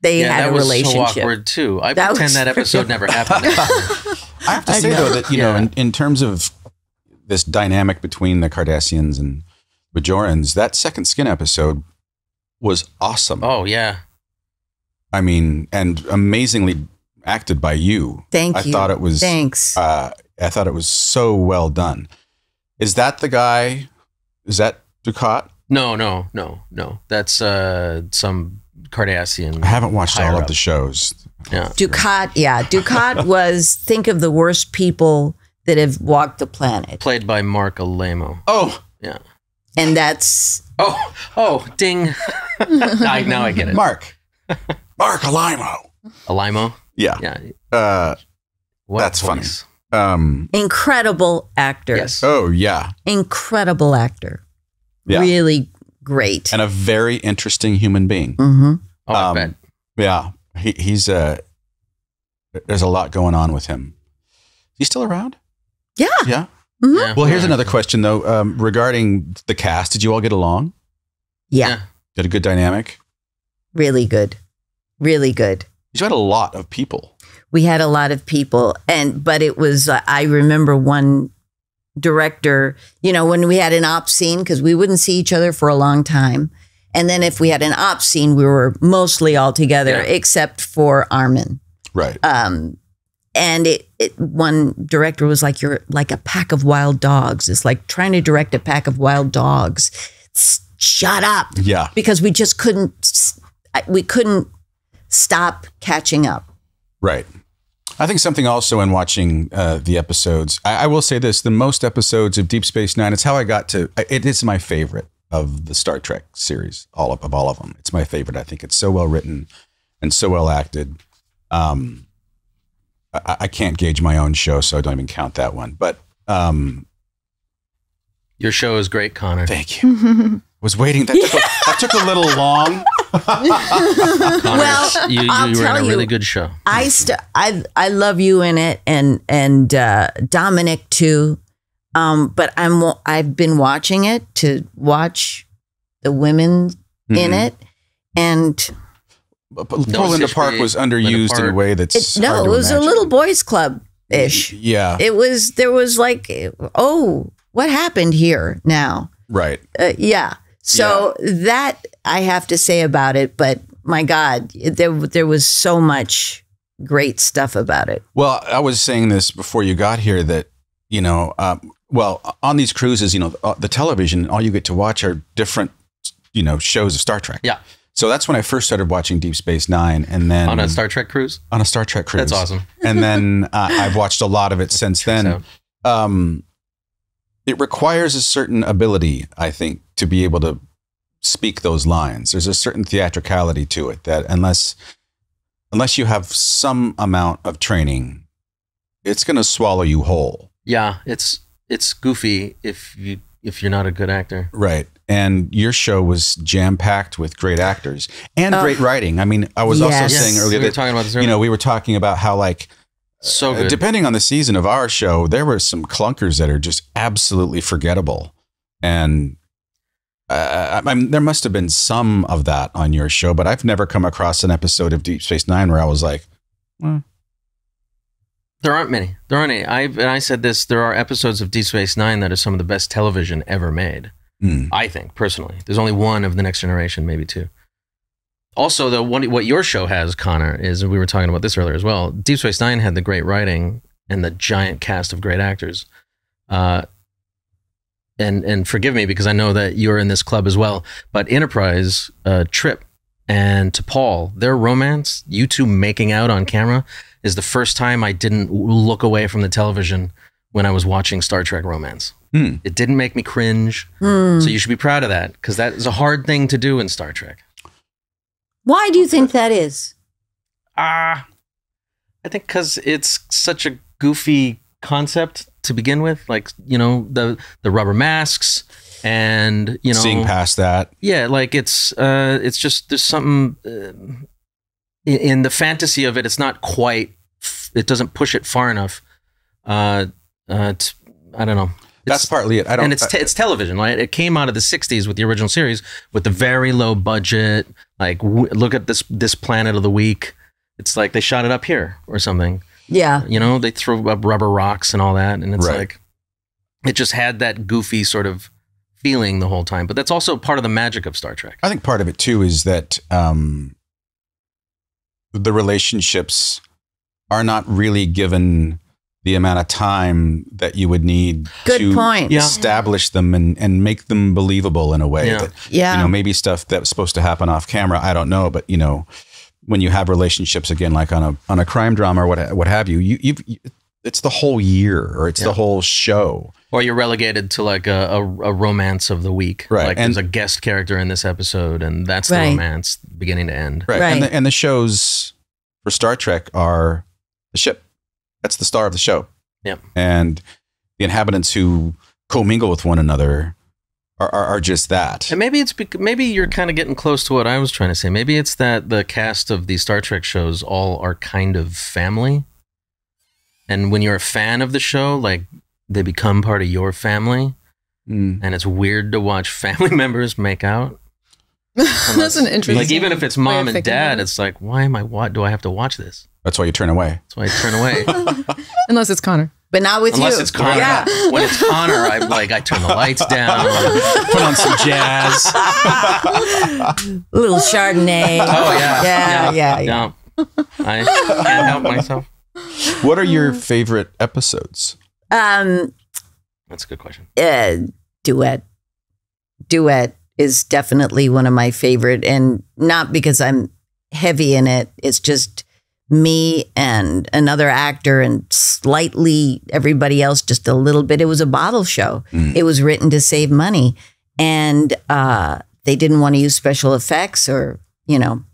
they yeah, had that a was relationship. so awkward too. I That pretend that episode never happened. [laughs] I have to I say know. though that you know, in, in terms of this dynamic between the Cardassians and Bajorans, that second skin episode was awesome. oh yeah, I mean, and amazingly acted by you. Thank I you. thought it was. Thanks. Uh, I thought it was so well done. Is that the guy? Is that Dukat? no, no, no, no. That's uh some Cardassian. I haven't watched higher all of the shows. Yeah, Dukat, yeah. Dukat [laughs] was think of the worst people that have walked the planet. played by Marc Alaimo. Oh, Yeah. And that's Oh, oh, ding! [laughs] I now I get it. Mark. Marc Alaimo. Alaimo. Yeah. Yeah, Uh, what That's funny. um. incredible actor. Yes. Oh yeah. Incredible actor. Yeah. Really great. And a very interesting human being. hmm Oh, I Um, bet. Yeah. He, he's uh There's a lot going on with him. He's still around. Yeah. Yeah. Mhm. Yeah. Well, here's another question though. Um, regarding the cast, did you all get along? Yeah. Did a good dynamic? Really good. Really good. You had a lot of people. we had a lot of people, and but it was uh, I remember one director, you know, when we had an op scene because we wouldn't see each other for a long time. And then if we had an op scene, we were mostly all together Yeah. except for Armin. Right. Um, and it, it, one director was like, "You're like a pack of wild dogs." It's like trying to direct a pack of wild dogs. Shut up, yeah. because we just couldn't. We couldn't stop catching up. Right. I think something also in watching uh, the episodes, I, I will say this: the most episodes of Deep Space Nine. It's how I got to. It is my favorite of the Star Trek series, all of, of all of them. It's my favorite. I think it's so well written and so well acted. Um, I, I can't gauge my own show, so I don't even count that one. But um, Your show is great, Connor. thank you. was waiting. That took, a, that took a little long. [laughs] Connor, Well, you, you I'll were in tell a you- really good show. I st- I I love you in it, and and uh, Dominic too. Um, but I'm I've been watching it to watch the women in Mhm. it, and But, but Paul Linda Park was Linda underused in a way that's it, no, hard it to was a little boys' club ish. Yeah. It was there was like, oh, what happened here now? right. Uh, yeah. So that I have to say about it, but my God, there there was so much great stuff about it. Well, I was saying this before you got here that, you know, um, well, on these cruises, you know, uh, the television, all you get to watch are different, you know, shows of Star Trek. Yeah. So that's when I first started watching Deep Space Nine, and then On a Star Trek cruise? on a Star Trek cruise. That's awesome. [laughs] and then uh, I've watched a lot of it since then. Um, it requires a certain ability, I think, to be able to speak those lines. There's a certain theatricality to it that unless unless you have some amount of training, it's going to swallow you whole. yeah, it's it's goofy if you if you're not a good actor. Right. And your show was jam packed with great actors and Oh. great writing. I mean, I was Yes. also saying Yes, earlier we were that, talking about this you know, we were talking about how, like, So uh, depending on the season of our show, there were some clunkers that are just absolutely forgettable. And uh, I mean, there must have been some of that on your show, but I've never come across an episode of Deep Space Nine where I was like, There aren't many. There aren't any. I and I said this. There are episodes of Deep Space Nine that are some of the best television ever made. hmm, I think personally. There's only one of the Next Generation, maybe two. Also, the one what your show has, Connor, is we were talking about this earlier as well. Deep Space Nine had the great writing and the giant cast of great actors. Uh, and and forgive me because I know that you're in this club as well. But Enterprise, uh, Trip, and T'Pol, their romance, you two making out on camera, is the first time I didn't look away from the television when I was watching Star Trek romance. Hmm. It didn't make me cringe. Hmm. So you should be proud of that because that is a hard thing to do in Star Trek. Why do you think that is? Ah, I think because it's such a goofy concept to begin with. Like you know the the rubber masks and you know seeing past that. yeah, like it's uh it's just there's something uh, in, in the fantasy of it. It's not quite. It doesn't push it far enough. Uh, uh, t- I don't know. That's partly it. I don't. and it's te- it's television, right? It came out of the '60s with the original series with the very low budget. Like, w- look at this this planet of the week. It's like they shot it up here or something. Yeah. You know, they throw up rubber rocks and all that, and it's Right. like it just had that goofy sort of feeling the whole time. But that's also part of the magic of Star Trek. I think part of it too is that um, the relationships are not really given the amount of time that you would need Good to point. Yeah. establish them and, and make them believable in a way Yeah. that Yeah. you know maybe stuff that was supposed to happen off camera i don't know but you know when you have relationships again like on a on a crime drama or what what have you you you've it's the whole year or it's Yeah. the whole show Or you're relegated to like a, a, a romance of the week. Right, Like and- there's a guest character in this episode, and that's the romance beginning to end. right, Right. And, the, and the shows for star trek are the ship that's the star of the show Yep. and the inhabitants who commingle with one another are, are, are just that And maybe it's bec- maybe you're kind of getting close to what I was trying to say. Maybe it's that the cast of these Star Trek shows all are kind of family. And when you're a fan of the show, like they become part of your family, Mm. and it's weird to watch family [laughs] members make out. [laughs] That's an interesting. Like even if it's mom and dad, it. it's like, why am I? What do I have to watch this? That's why you turn away. That's why I turn away. [laughs] Unless it's Connor. But not with Unless you. it's Connor. Yeah. When it's Connor, I like I turn the lights down. Put on some jazz. A little Chardonnay. Oh yeah, Yeah, yeah, yeah. I can't help myself. What are your [laughs] favorite episodes? Um, That's a good question. uh, duet. Duet is definitely one of my favorite, and not because I'm heavy in it. It's just me and another actor, and slightly everybody else, just a little bit. It was a bottle show. It was written to save money, and uh, they didn't want to use special effects, or you know.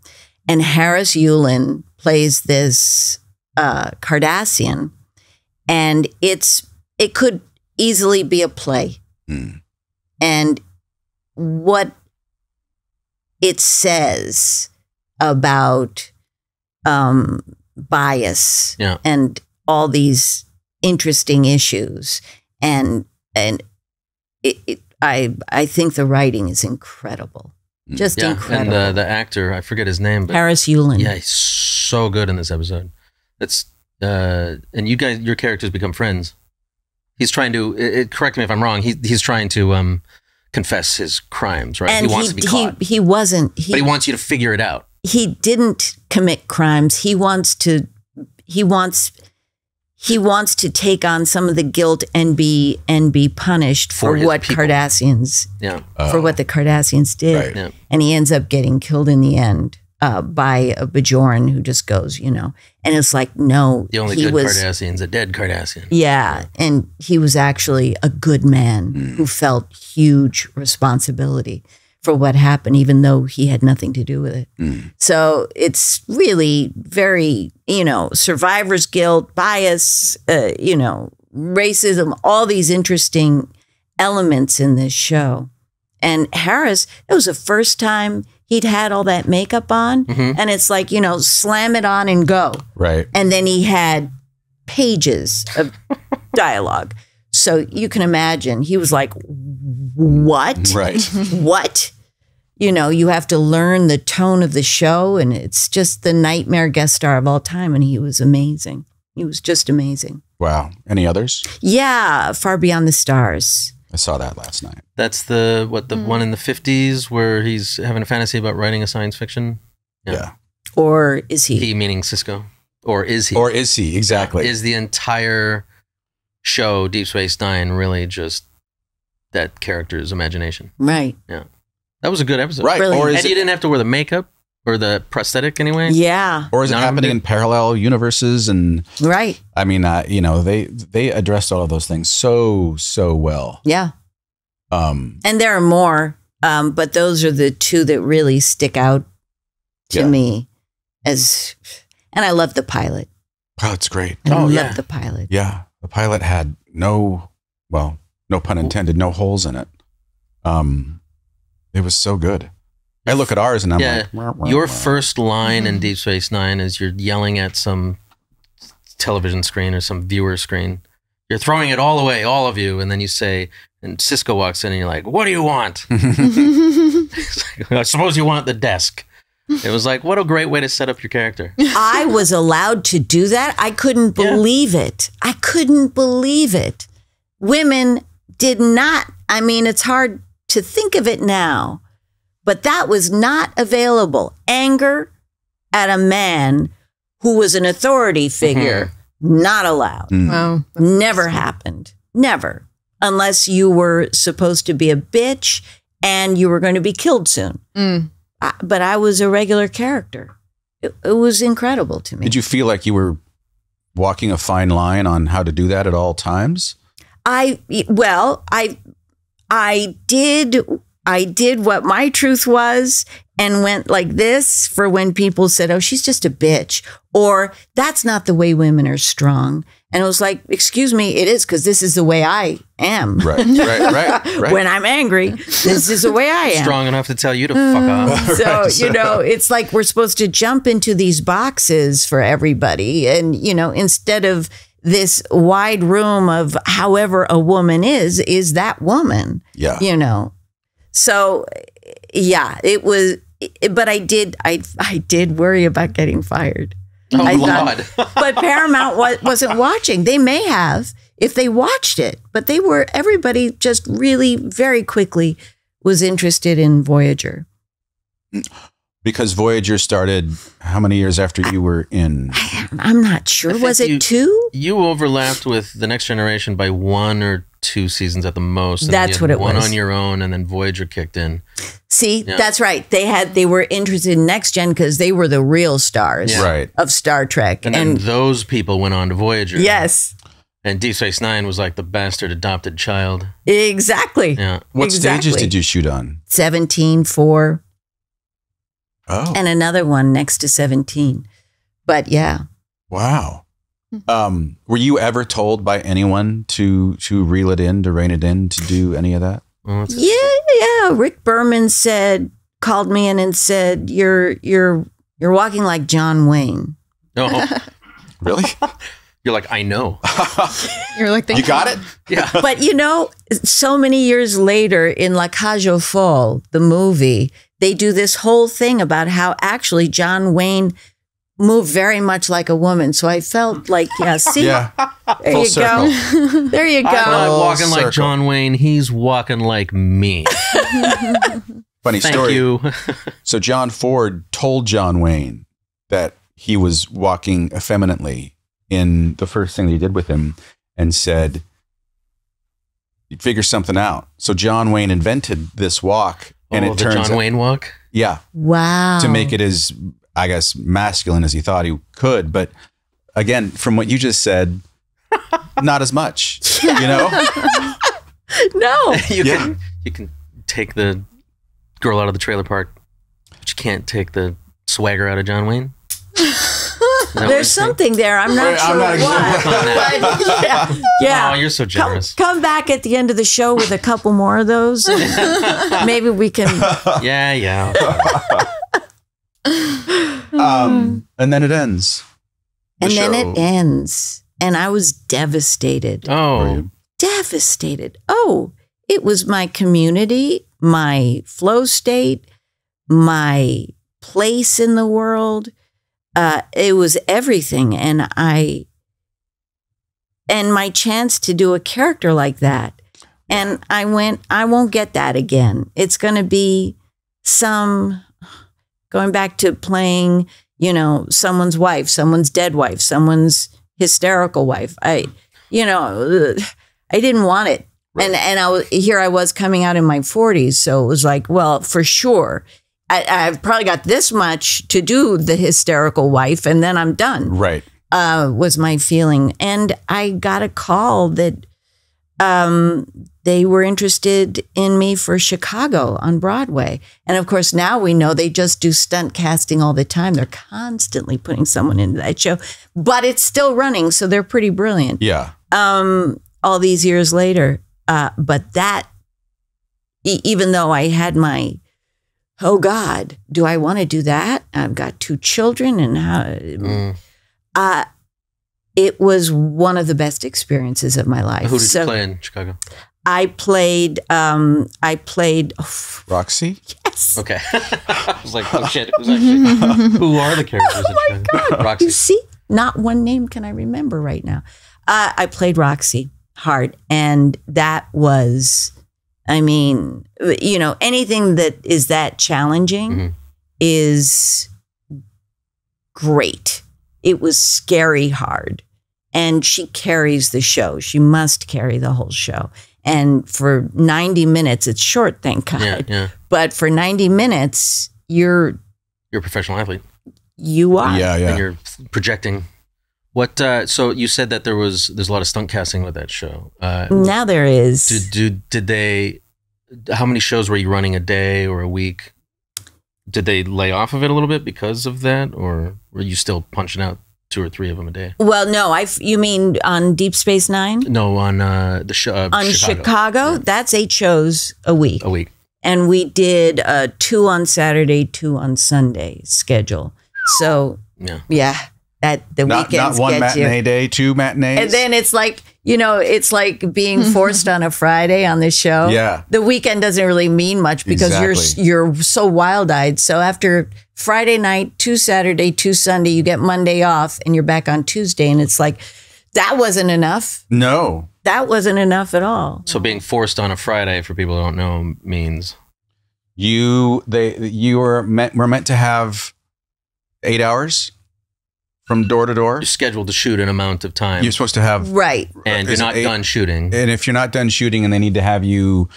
And Harris Yulin plays this uh, Cardassian, and it's it could easily be a play Mm. and what it says about um, bias Yeah. and all these interesting issues and and it, it, I I think the writing is incredible, just Mm. Yeah, incredible. and uh, the actor, I forget his name, but Harris Yulin. yeah, he's so good in this episode. It's uh, and you guys, your characters become friends. He's trying to. It, it- correct me if I'm wrong. He, he's trying to um, confess his crimes, right? and he wants to be caught, he he wasn't he but he wants you to figure it out. he didn't commit crimes. He wants to he wants he wants to take on some of the guilt and be and be punished For for, what people. Cardassians Yeah, for what the Cardassians did. Right. Yeah. And he ends up getting killed in the end uh, by a Bajoran who just goes, you know. And it's like, no, the only he good was Cardassian's a dead Cardassian. yeah, and he was actually a good man Hmm. who felt huge responsibility for what happened, even though he had nothing to do with it. Hmm. So it's really very, you know, survivor's guilt, bias, uh, you know, racism, all these interesting elements in this show. And Harris, it was the first time he'd had all that makeup on. Mm-hmm. And it's like, you know, slam it on and go Right. and then he had pages of [laughs] dialogue. So you can imagine he was like, "What? Right. [laughs] What?" You know, you have to learn the tone of the show, and it's just the nightmare guest star of all time, and he was amazing. He was just amazing. Wow. Any others? Yeah, far beyond the stars. I saw that last night. That's the what the hmm. one in the 50s where he's having a fantasy about writing a science fiction. Yeah. Yeah. Or is he? He meaning Sisko, or is he? Or is he? Exactly. is the entire show Deep Space Nine really just that character's imagination? right. Yeah. That was a good episode, right. Brilliant. Or is and you didn't have to wear the makeup or the prosthetic anyway. Yeah. or is it None of happening in parallel universes? And Right. I mean, uh, you know, they they addressed all of those things so so well. Yeah. Um, And there are more, um, but those are the two that really stick out to Yeah. me as and I love the pilot. wow, it's great. I Oh, love yeah. the pilot. Yeah, the pilot had no, well, no pun intended, no holes in it. Um, it was so good. I look at ours and I'm Yeah, like, "Wah, wah, Your wah." first line in mm-hmm. Deep Space Nine is you're yelling at some television screen or some viewer screen. You're throwing it all away, all of you, and then you say, and Sisko walks in and you're like, "What do you want?" [laughs] Like, I suppose you want the desk. It was like, what a great way to set up your character. [laughs] I was allowed to do that. I couldn't Yeah. believe it. I couldn't believe it. Women did not. I mean, it's hard to think of it now, but that was not available. Anger at a man who was an authority figure, not allowed. Mm. Wow. Never happened. Never. Unless you were supposed to be a bitch and you were going to be killed soon. Mm. I, but I was a regular character. It, it was incredible to me. Did you feel like you were walking a fine line on how to do that at all times? I well, I I did I did what my truth was and went like this for when people said, "Oh, she's just a bitch," or "That's not the way women are strong." And it was like, "Excuse me, it is because this is the way I am." Right, right, [laughs] right, right. when I'm angry, this is the way I am. Strong enough to tell you to fuck mm. off. So, [laughs] you know, it's like we're supposed to jump into these boxes for everybody. And, you know, instead of this wide room of however a woman is, is that woman, yeah. you know? So, yeah, it was, but I did, I, I did worry about getting fired. Oh, I Lord. thought, [laughs] but Paramount wa- wasn't watching. They may have if they watched it, but they were. Everybody just really very quickly was interested in Voyager. Because Voyager started how many years after you were in? I'm not sure. think Was it you- two? You overlapped with the Next Generation by one or two seasons at the most. and then That's you had what it one was. on your own, and then Voyager kicked in. See, Yeah. that's right. They had they were interested in next gen because they were the real stars Yeah. Right. of Star Trek. And And, then those people went on to Voyager. yes, And Deep Space Nine was like the bastard adopted child. exactly. Yeah. What stages did you shoot on? 17, 4, Oh, and another one next to 17. But yeah. wow. Um, were you ever told by anyone to to reel it in, to rein it in, to do any of that? Well, Yeah, yeah. Rick Berman said, called me in and said, "You're you're you're walking like John Wayne." Oh, [laughs] Really? you're like, I know. [laughs] You're like, you got it? Yeah. [laughs] But you know, so many years later in La Cage aux Folles, the movie, they do this whole thing about how actually John Wayne moved very much like a woman. So I felt like, yeah, [laughs] see, Yeah. there Full you circle. go, [laughs] there you go. I'm not go. Full walking like. John Wayne. He's walking like me. [laughs] Funny Thank story. you. So John Ford told John Wayne that he was walking effeminately in the first thing that he did with him and said, figure something out. So John Wayne invented this walk and oh, it the turns John out, Wayne walk. yeah, Wow. to make it as, I guess, masculine as he thought he could. But again, from what you just said, [laughs] not as much, you know? [laughs] no. you Yeah. can you can take the girl out of the trailer park, but you can't take the swagger out of John Wayne. [laughs] Is that There's saying? something there. I'm not Right, I'm sure not what. exactly- yeah. yeah. Oh, you're so Come, generous. come back at the end of the show with a couple more of those. maybe we can. Yeah, yeah. Um, and then it ends. The And then it ends. And I was devastated. Oh, Devastated. Oh, it was my community, my flow state, my place in the world. Uh, it was everything. And I, and my chance to do a character like that. And I went, I won't get that again. It's going to be some going back to playing, you know, someone's wife, someone's dead wife, someone's hysterical wife. I, you know, [sighs] I didn't want it. And and I was here I was coming out in my 40s, so it was like, well, for sure. I, I've probably got this much to do the hysterical wife, and then I'm done Right. uh, was my feeling. And I got a call that um, they were interested in me for Chicago on Broadway. And of course, now we know they just do stunt casting all the time. They're constantly putting someone into that show, but it's still running. So they're pretty brilliant Yeah. um, all these years later. Uh, but that, e- even though I had my, oh God, do I want to do that? I've got two children and how, Mm. uh, it was one of the best experiences of my life. who did so you play in Chicago? I played, um, I played, oh, Roxie? yes. Okay, [laughs] I was like, oh shit, who's actually, [laughs] who are the characters in Chicago? Roxie. You see, not one name can I remember right now. Uh, I played Roxie Hart, and that was, I mean, you know, anything that is that challenging Mhm. is great. It was scary hard, and she carries the show. She must carry the whole show. And for 90 minutes, it's short, thank God. Yeah, yeah. But for 90 minutes, you're, You're a professional athlete, you are. Yeah, and yeah. you're projecting. What? Uh, so you said that there was there's a lot of stunt casting with that show. Uh, Now there is. did, did did they? How many shows were you running a day or a week? Did they lay off of it a little bit because of that, or were you still punching out two or three of them a day? Well, no, I. You mean on Deep Space Nine? No, on uh, the show uh, On Chicago, that's eight shows a week, a week. and we did uh, two on Saturday, two on Sunday schedule. So Yeah. yeah, that the Not, weekends not one get matinee you. day, two matinees. And then it's like you know, it's like being [laughs] forced on a Friday on the show. Yeah. The weekend doesn't really mean much because Exactly. you're you're so wild-eyed. So after Friday night, to Saturday, to Sunday, you get Monday off and you're back on Tuesday and it's like that wasn't enough. No. That wasn't enough at all. So being forced on a Friday for people who don't know means You they you were meant were meant to have eight hours from door to door. you're scheduled to shoot an amount of time, You're supposed to have Right. and you're not eight- done shooting. and if you're not done shooting and they need to have you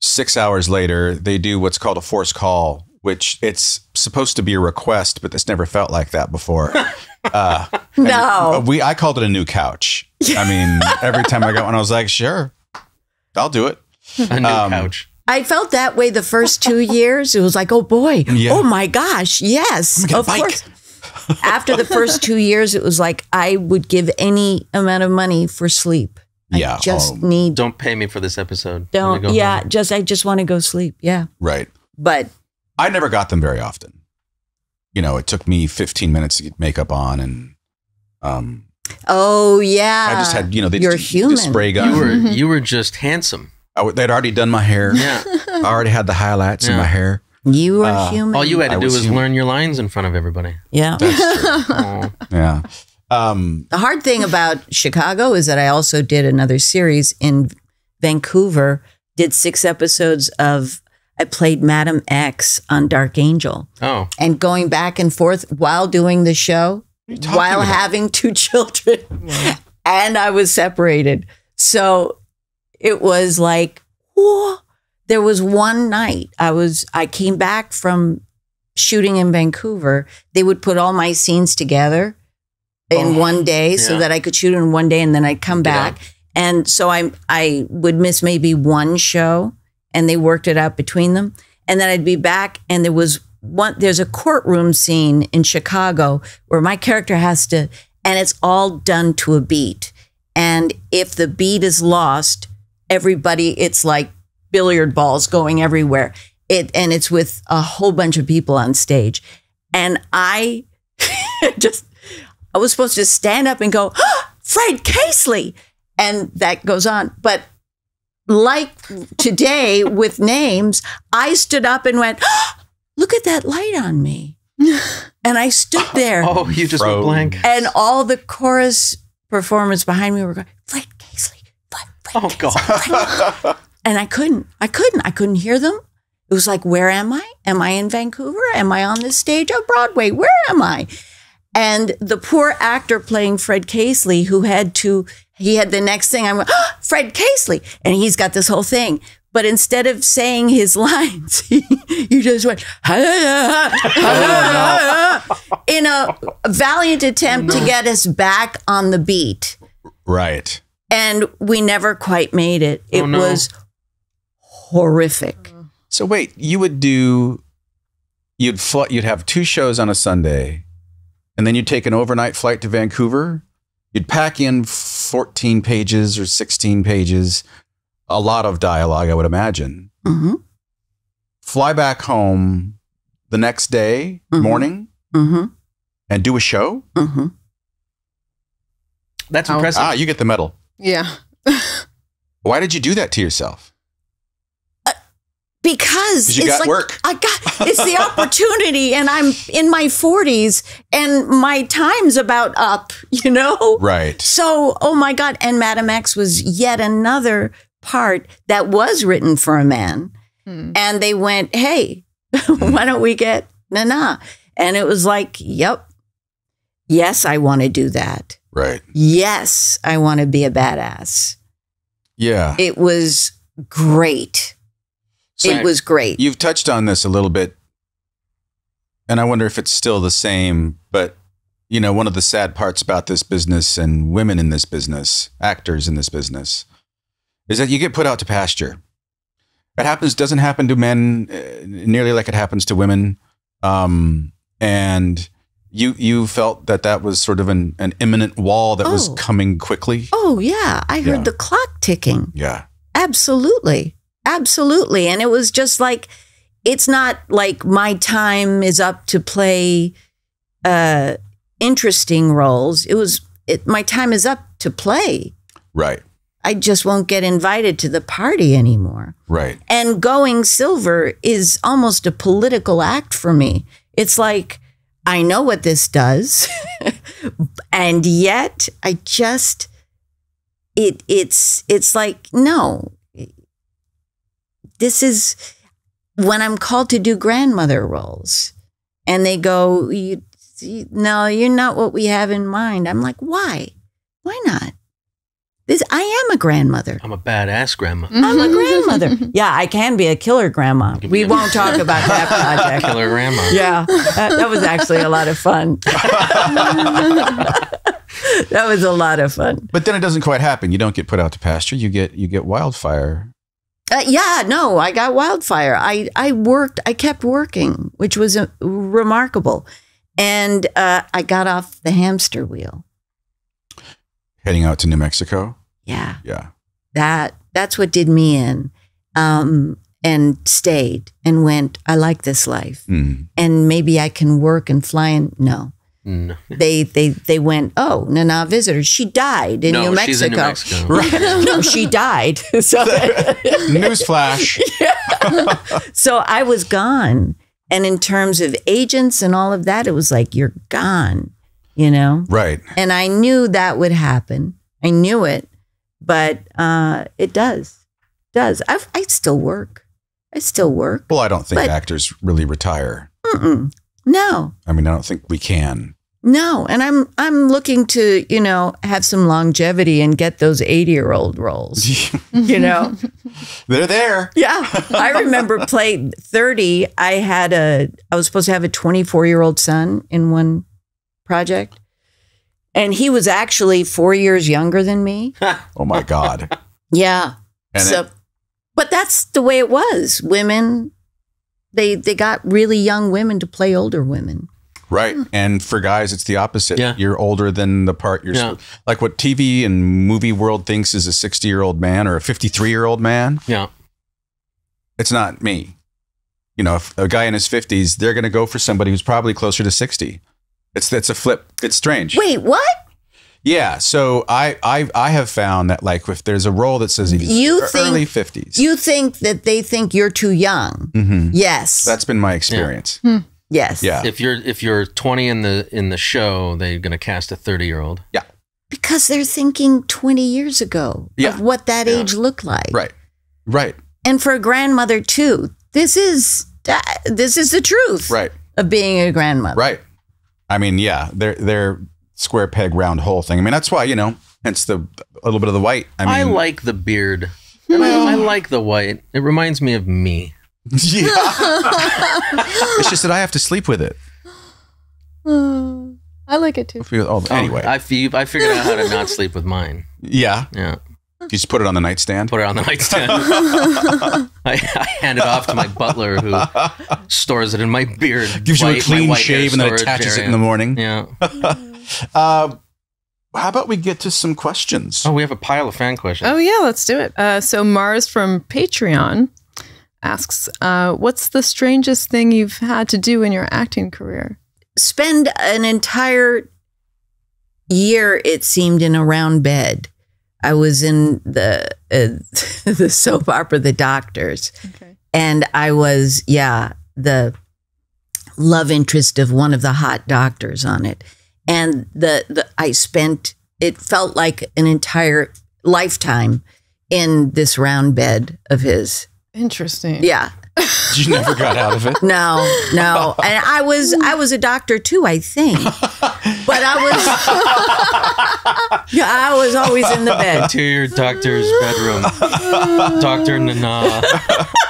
six hours later, they do what's called a forced call, which it's supposed to be a request, but it's never felt like that before. [laughs] Uh, No. we I called it a new couch. I [laughs] mean, every time I got one, I was like, sure, I'll do it. a new um, couch. I felt that way the first two [laughs] years. It was like, oh boy, Yeah. oh my gosh, yes, of bike. course. After the first two years, it was like I would give any amount of money for sleep. Yeah, I just oh, need Don't pay me for this episode. Don't. go Yeah, home. just I just want to go sleep. Yeah, right. but I never got them very often. You know, it took me 15 minutes to get makeup on, and um, oh yeah, I just had you know they You're just, human. spray gun. You were you were just handsome. I w- they'd already done my hair. Yeah. I already had the highlights in my hair. you are uh, human. All you had to I do was was learn your lines in front of everybody. yeah. Oh. Yeah. Um, The hard thing about Chicago is that I also did another series in Vancouver. Did six episodes of. I played Madame X on Dark Angel. oh. and going back and forth while doing the show, while about? having two [laughs] children, and I was separated. So it was like, whoa. There was one night I was I came back from shooting in Vancouver. They would put all my scenes together in Oh, one day so that I could shoot in one day and then I'd come back. And so I I would miss maybe one show and they worked it out between them. And then I'd be back and there was one there's a courtroom scene in Chicago where my character has to and it's all done to a beat. And if the beat is lost, everybody it's like billiard balls going everywhere. It and it's with a whole bunch of people on stage. And I [laughs] just I was supposed to stand up and go, "Ah, Fred Casely. And that goes on. But like today with names, I stood up and went, "Ah, look at that light on me. [laughs] and I stood there Oh, you just went Froze. blank. and all the chorus performers behind me were going, Fred Casely, Fred, Fred Oh Casely." God. [laughs] And I couldn't. I couldn't. I couldn't hear them. It was like, where am I? Am I in Vancouver? Am I on this stage of Broadway? Where am I? And the poor actor playing Fred Casely, who had to, he had the next thing. I'm, oh, ah, Fred Casely, and he's got this whole thing. But instead of saying his [laughs] lines, he, he just went in a valiant attempt to get us back on the beat. right. And we never quite made it. Oh, it Oh, no. was horrific. So wait, you would do, you'd fl- you'd have two shows on a Sunday, and then you'd take an overnight flight to Vancouver. You'd pack in 14 pages or 16 pages, a lot of dialogue, I would imagine. hmm Fly back home the next day Mhm. morning hmm and do a show. hmm That's Oh. impressive. Ah, you get the medal. Yeah. [laughs] Why did you do that to yourself? Because 'Cause you it's got like work. I got [laughs] it's the opportunity, and I'm in my 40s, and my time's about up. [laughs] You know, Right. So, oh my God. And Madame X was yet another part that was written for a man. Hmm. And they went, hey, [laughs] why don't we get Nana? And it was like, yep. Yes, I want to do that. Right. Yes, I want to be a badass. Yeah. It was great. So it was great. You've touched on this a little bit, and I wonder if it's still the same. But you know, one of the sad parts about this business and women in this business, actors in this business, is that you get put out to pasture. It happens doesn't happen to men uh, nearly like it happens to women, um, and you you felt that that was sort of an, an imminent wall that was Oh. coming quickly. oh, yeah. I heard Yeah. the clock ticking. Yeah. Absolutely. Absolutely. And it was just like, it's not like my time is up to play uh, interesting roles. It was, it, my time is up to play. Right. I just won't get invited to the party anymore. Right. And going silver is almost a political act for me. It's like, I know what this does. [laughs] and yet I just it it's it's like, no. This is when I'm called to do grandmother roles and they go, you, you no, you're not what we have in mind. I'm like, why? Why not? This I am a grandmother. I'm a badass grandma. I'm a mm-hmm. grandmother. [laughs] Yeah, I can be a killer grandma. We a- won't talk about that [laughs] project. Killer grandma. Yeah, that, that was actually a lot of fun. [laughs] that was a lot of fun. But then it doesn't quite happen. You don't get put out to pasture. You get you get wildfire. Uh, yeah, no, I got wildfire. I I worked. I kept working, which was uh, remarkable, and uh, I got off the hamster wheel. Heading out to New Mexico. Yeah, Yeah. that that's what did me in, um, and stayed and went. I like this life, Mm. and maybe I can work and fly. And no, No, they they they went. Oh, Nana visitor. She died in no New Mexico. she's in New Mexico. [laughs] Right. no, she died. [laughs] So, [laughs] Newsflash. so I was gone. And in terms of agents and all of that, it was like, you're gone, you know? right. And I knew that would happen. I knew it, but uh, it does. Does. I, I still work. I still work. Well, I don't think But- actors really retire. Mm-mm. No, I mean, I don't think we can. no. And I'm I'm looking to, you know, have some longevity and get those 80 year old roles, [laughs] you know? They're there. Yeah. I remember [laughs] playing 30. I had a, I was supposed to have a 24 year old son in one project. And he was actually four years younger than me. [laughs] Oh my God. Yeah. And so, it- but that's the way it was. Women, they, they got really young women to play older women. right. And for guys, it's the opposite. Yeah. You're older than the part you're Yeah. like what TV and movie world thinks is a 60 year old man or a 53 year old man. Yeah. It's not me. You know, if a guy in his 50s, they're going to go for somebody who's probably closer to 60. It's it's a flip. It's strange. Wait, what? Yeah. So I I I have found that like if there's a role that says he's You think- early 50s. You think that they think you're too young. Mhm. Yes. That's been my experience. yes. Yeah. If you're if you're 20 in the in the show, they're gonna cast a 30 year old. Yeah. Because they're thinking 20 years ago Yeah. of what that Yeah. age looked like. Right. Right. And for a grandmother too, this is this is the truth Right. of being a grandmother. Right. I mean, yeah, they're they're square peg round hole thing. I mean, that's why you know, hence the a little bit of the white. I I, like the beard. And I, I like the white. It reminds me of me. [laughs] yeah. [laughs] it's just that I have to sleep with it. [sighs] I like it too. Feel- oh, oh, anyway, I fe- I figured out how to not sleep with mine. yeah, Yeah. you just put it on the nightstand. Put it on the nightstand. [laughs] I, I hand it off to my butler who stores it in my beard. Gives you a clean shave and then storage attaches it in the morning. Yeah. Uh, how about we get to some questions? Oh, we have a pile of fan questions. Oh yeah, let's do it. Uh, so Mars from Patreon asks, uh, "What's the strangest thing you've had to do in your acting career?" Spend an entire year, it seemed, in a round bed. I was in the uh, [laughs] the soap opera The Doctors, Okay. and I was yeah the love interest of one of the hot doctors on it, and the the I spent it felt like an entire lifetime in this round bed of his. Interesting. Yeah, [laughs] You never got out of it. no, no, [laughs] and I was I was a doctor too, I think, but I was [laughs] yeah, I was always in the bed. Interior doctor's bedroom. Doctor Nana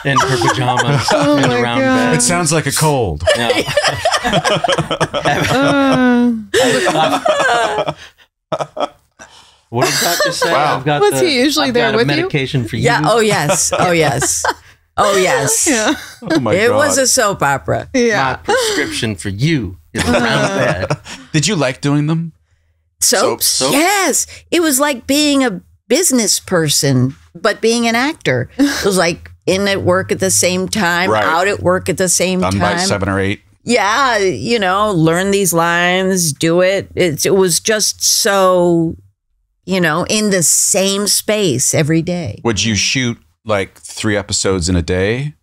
in her pajamas Oh in my the round God. It sounds like a cold. Yeah. Uh, What did doctor say? Wow. I've got Was the- he usually I've there with a you? medication for you. Yeah. Oh yes. Oh yes. Oh yes. [laughs] yeah. Oh my It god! was a soap opera. My Yeah. prescription for you is a round bed. Did you like doing them? Soaps. Soap. Yes. It was like being a business person, but being an actor. It was like in at work at the same time, Right. out at work at the same Done by time. seven or eight. Yeah, you know, learn these lines, do it. It's, it was just so you know, in the same space every day. Would you shoot like three episodes in a day,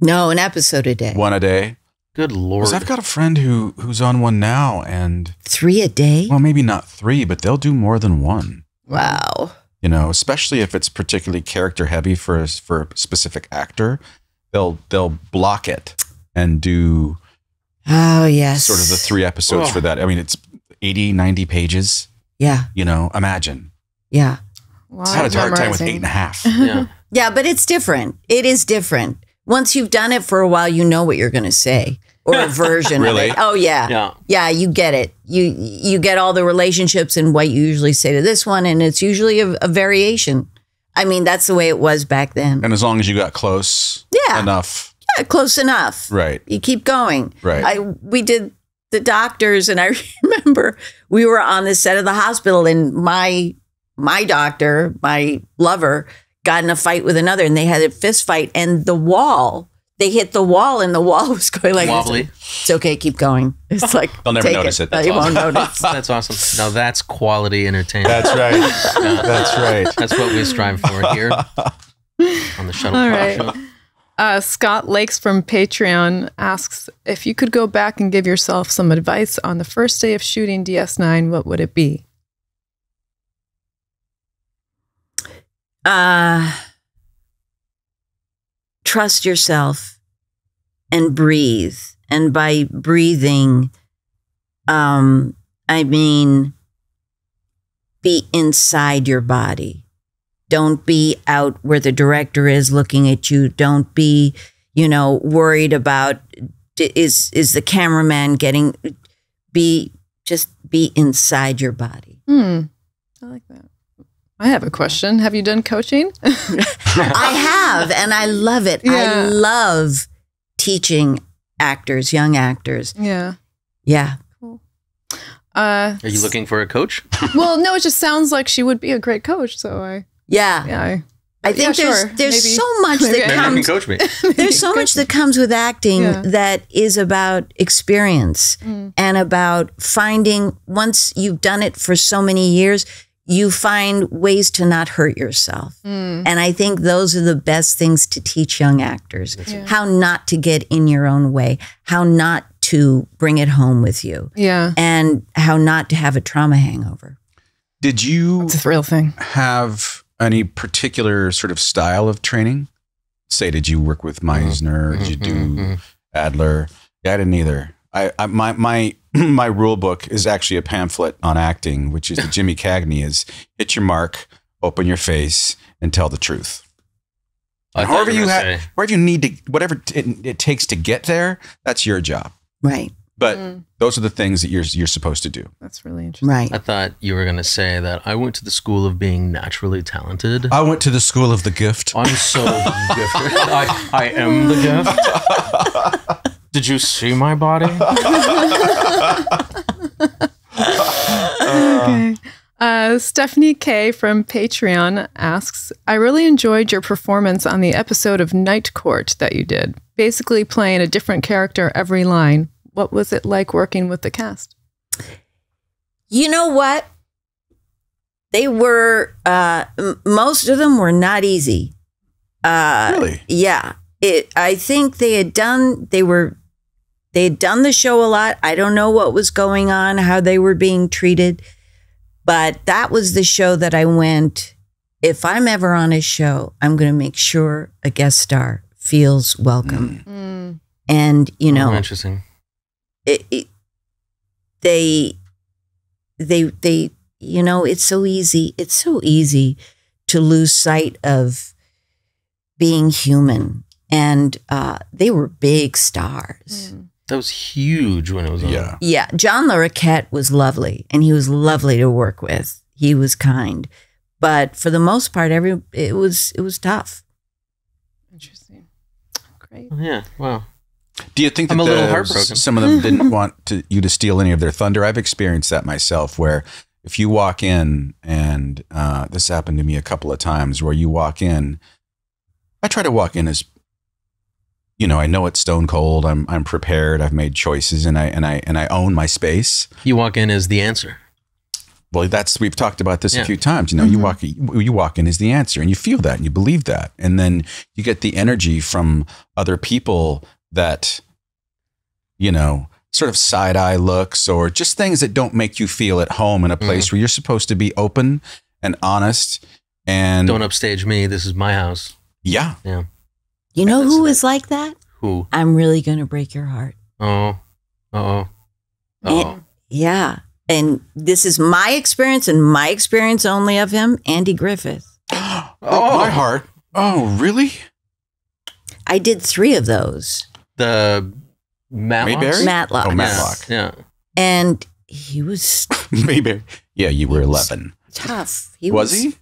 No, an episode a day. one a day? Good lord. Because I've got a friend who who's on one now, and Three a day? well, maybe not three, but they'll do more than one. Wow. You know, especially if it's particularly character heavy for a, for a specific actor, they'll they'll block it and do Oh, yes. sort of the three episodes Oh. for that. I mean, it's 80, 90 pages. Yeah. You know, imagine. Yeah. Wow, I had a hard time with eight and a half. [laughs] yeah. Yeah, but it's different. It is different. Once you've done it for a while, you know what you're going to say or a [laughs] version Really? of it. Oh yeah. Yeah. Yeah, you get it. You you get all the relationships and what you usually say to this one and it's usually a, a variation. I mean, that's the way it was back then. And as long as you got close Yeah. enough, Yeah, close enough. right? You keep going. Right. I we did the doctors and I [laughs] remember we were on the set of the hospital and my my doctor, my lover, got in a fight with another and they had a fist fight and the wall they hit the wall and the wall [laughs] was going like Wobbly. It's okay, keep going. It's [laughs] like They'll never notice it. They That's won't notice. [laughs] That's awesome. Now that's quality entertainment. That's right. That's right. That's what we strive for here on the shuttle All Pod right. show. Uh, Scott Lakes from Patreon asks if you could go back and give yourself some advice on the first day of shooting DS9, what would it be? Uh trust yourself and breathe and by breathing um i mean be inside your body don't be out where the director is looking at you don't be you know worried about is is the cameraman getting be just be inside your body Hmm. I like that. I have a question. Have you done coaching? [laughs] I have, and I love it. Yeah. I love teaching actors, young actors. yeah. Yeah. Uh, Are you looking for a coach? [laughs] well, no, it just sounds like she would be a great coach. So I, Yeah. yeah, I, I think yeah, there's sure. there's Maybe- so much maybe that I Maybe you can comes coach me. [laughs] there's so much that comes with acting Yeah. that is about experience and about finding once you've done it for so many years you find ways to not hurt yourself hmm. and i think those are the best things to teach young actors how not to get in your own way how not to bring it home with you yeah, and how not to have a trauma hangover Did you it's a real thing. have any particular sort of style of training? Say, did you work with mm-hmm. Meisner? Did you mm-hmm. do Mhm. Adler? Yeah, I didn't either. I, I my my [clears throat] my rule book is actually a pamphlet on acting, which is the [laughs] Jimmy Cagney is hit your mark, open your face, and tell the truth. I And however you you have, gonna say- whatever you need to, whatever it, it takes to get there, that's your job. right But Mm. those are the things that you're you're supposed to do. That's really interesting. right I thought you were going to say that I went to the school of being naturally talented. I went to the school of the gift. I'm so [laughs] gifted. I, I am the gift. [laughs] Did you see my body? [laughs] okay. Uh, Stephanie K from Patreon asks, I really enjoyed your performance on the episode of Night Court that you did, basically playing a different character every line. What was it like working with the cast? You know what? They were uh m- most of them were not easy. Uh Really? Yeah. It I think they had done they were they had done the show a lot. I don't know what was going on, how they were being treated, but that was the show that I went if I'm ever on a show, I'm going to make sure a guest star feels welcome. Mm. Mm. And, you oh, know, Oh, interesting. it, it, they they they you know it's so easy it's so easy to lose sight of being human and uh, they were big stars mm. That was huge when it was on. Yeah. yeah john larroquette was lovely and he was lovely to work with he was kind but for the most part every it was it was tough Interesting. Great. Yeah. Wow. Do you think that I'm a little heartbroken. some of them didn't [laughs] want to, you to steal any of their thunder? I've experienced that myself, where if you walk in, and uh, this happened to me a couple of times, where you walk in, I try to walk in as, you know, I know it's stone cold. I'm I'm prepared. I've made choices, and I and I and I own my space. You walk in as the answer. Well, that's we've talked about this a few times. You know, you mm-hmm. walk you walk in is the answer, and you feel that, and you believe that, and then you get the energy from other people that, you know, sort of side eye looks or just things that don't make you feel at home in a mm-hmm. place where you're supposed to be open and honest. And Don't upstage me. This is my house. yeah, Yeah. You know That's who it. is like that? Who? I'm really going to break your heart. Oh. Oh. Oh. Yeah. And this is my experience and my experience only of him, Andy Griffith. [gasps] oh, my heart. Oh, really? I did three of those. The Matlocks? Mayberry? Matlock. Oh, Yeah. Matlock. Yeah. And he was [laughs] Maybe. Yeah, you were 11. tough. He was he?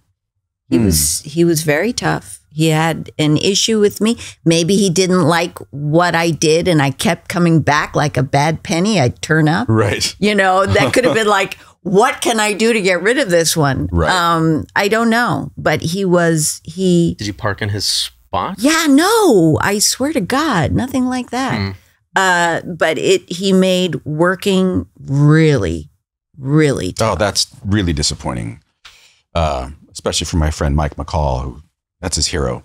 He Hmm. was he was very tough. He had an issue with me. Maybe he didn't like what I did and I kept coming back like a bad penny. I'd turn up. Right. You know, that could have been [laughs] like, what can I do to get rid of this one? Right. Um, I don't know. But he was he Did you park in his spot? Yeah, no, I swear to God, nothing like that. Hmm. Uh, but it he made working really, really tough. Oh, that's really disappointing. Uh, especially for my friend Mike McCall, who that's his hero.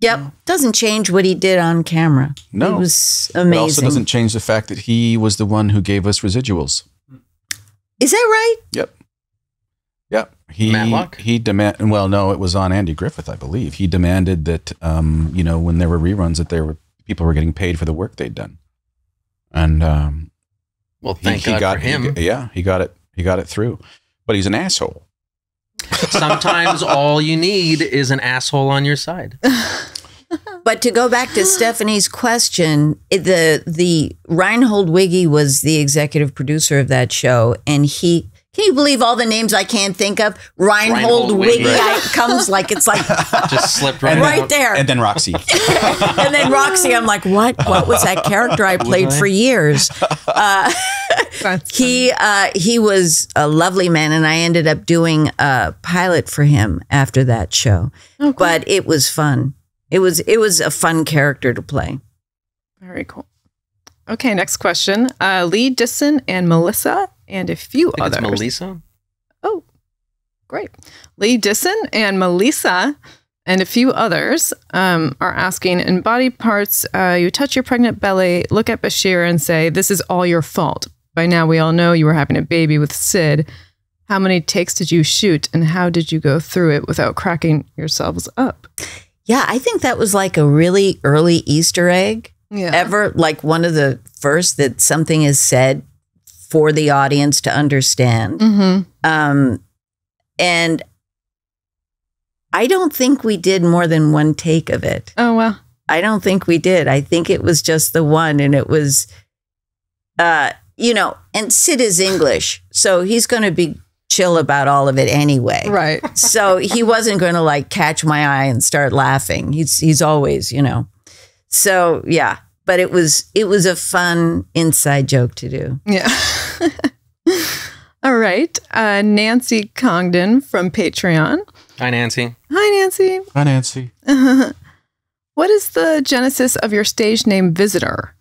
Yep, doesn't change what he did on camera. No. he was It also amazing. doesn't change the fact that he was the one who gave us residuals. Is that right? Yep. Yep. He Matlock? he demand well, no, it was on Andy Griffith, I believe. He demanded that um, you know, when there were reruns that there were people were getting paid for the work they'd done. And um Well, he, thank he God got for him. he- yeah, he got it he got it through. But he's an asshole. Sometimes all you need is an asshole on your side. [laughs] But to go back to Stephanie's question, the the Reinhold Weege was the executive producer of that show, and he. Can you believe all the names I can't think of? Reinhold, Reinhold Weege Weege. I, comes like it's like [laughs] Just slipped right, right out. there. And then Roxie. [laughs] and then Roxie, I'm like, what? What was that character I played for years? That's uh, He uh, he was a lovely man, and I ended up doing a pilot for him after that show. But it was fun. It was it was a fun character to play. very cool. Okay, next question. Uh, Lee Disson and Melissa and a few I think others. it's Melissa. Oh, great. Lee Disson and Melissa and a few others um, are asking in body parts, uh, you touch your pregnant belly, look at Bashir and say, This is all your fault. By now, we all know you were having a baby with Sid. How many takes did you shoot and how did you go through it without cracking yourselves up? Yeah, I think that was like a really early Easter egg. Yeah. Ever like one of the first that something is said for the audience to understand. Mm-hmm. Um, and I don't think we did more than one take of it. Oh, well. I don't think we did. I think it was just the one, and it was, uh, you know, and Sid is English, so he's going to be chill about all of it anyway. Right. [laughs] So he wasn't going to like catch my eye and start laughing. He's he's always, you know. So yeah, but it was it was a fun inside joke to do. Yeah. [laughs] All right. Uh, Nancy Congdon from Patreon. Hi, Nancy. Hi, Nancy. Hi, Nancy. [laughs] What is the genesis of your stage name Visitor?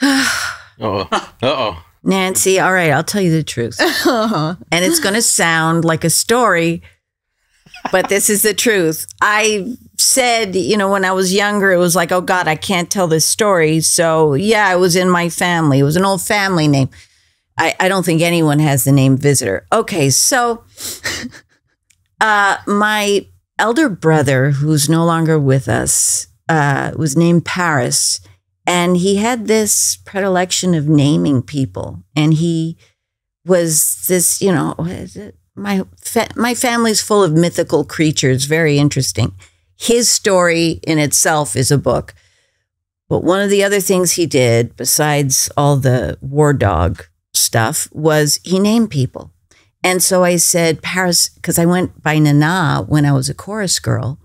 [sighs] Uh-oh. Uh-oh. Nancy, all right, I'll tell you the truth. [laughs] Uh-huh. and it's going to sound like a story, but this is the truth. I said, you know, when I was younger, it was like, oh God, I can't tell this story. So, yeah, it was in my family. It was an old family name. I, I don't think anyone has the name Visitor. Okay, so [laughs] uh, my elder brother, who's no longer with us, uh, was named Paris. And he had this predilection of naming people. And he was this, you know, my fa- my family's full of mythical creatures, very interesting. His story in itself is a book. But one of the other things he did, besides all the war dog stuff, was he named people. And so I said Paris, because I went by Nana when I was a chorus girl.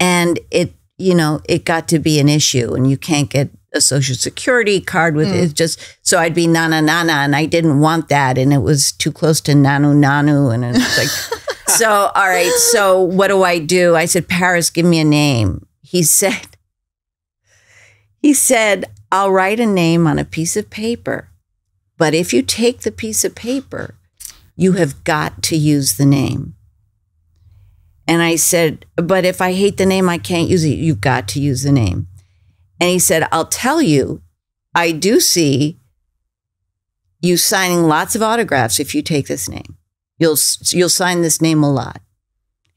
And it, you know, it got to be an issue and you can't get a social security card with it. Mm. Just so I'd be Nana Nana and I didn't want that. And it was too close to Nanu Nanu. And it's like, [laughs] so, all right. So what do I do? I said, Paris, give me a name. He [laughs] said, he said, I'll write a name on a piece of paper But if you take the piece of paper, you have got to use the name. And I said, But if I hate the name, I can't use it. You've got to use the name. And he said, I'll tell you, I do see you signing lots of autographs if you take this name. You'll you'll sign this name a lot.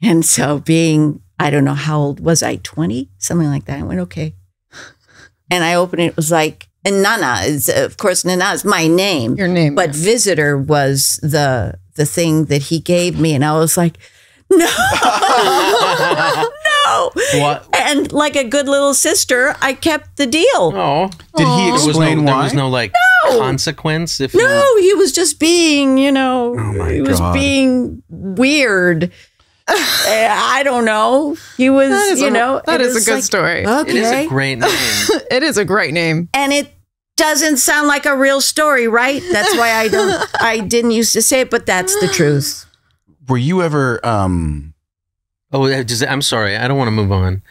And so being I don't know how old was I, 20? Something like that. I went, okay. [laughs] And I opened it, it was like, and Nana is of course Nana is my name. Your name, But yeah. visitor was the the thing that he gave me. And I was like, no, [laughs] [laughs] no. What? And like a good little sister, I kept the deal. Oh, Did he there was no, explain there was no like consequence if No, he was just being, you know, Oh my he was being weird. Eh, I don't know. He was, you a- know, that is a good like, story. you, it is a great name. [laughs] It is a great name. and it doesn't sound like a real story, right? That's why I don't, I didn't used to say it, but that's the truth. Were you ever um oh, uh, does it- I'm sorry, I don't want to move on.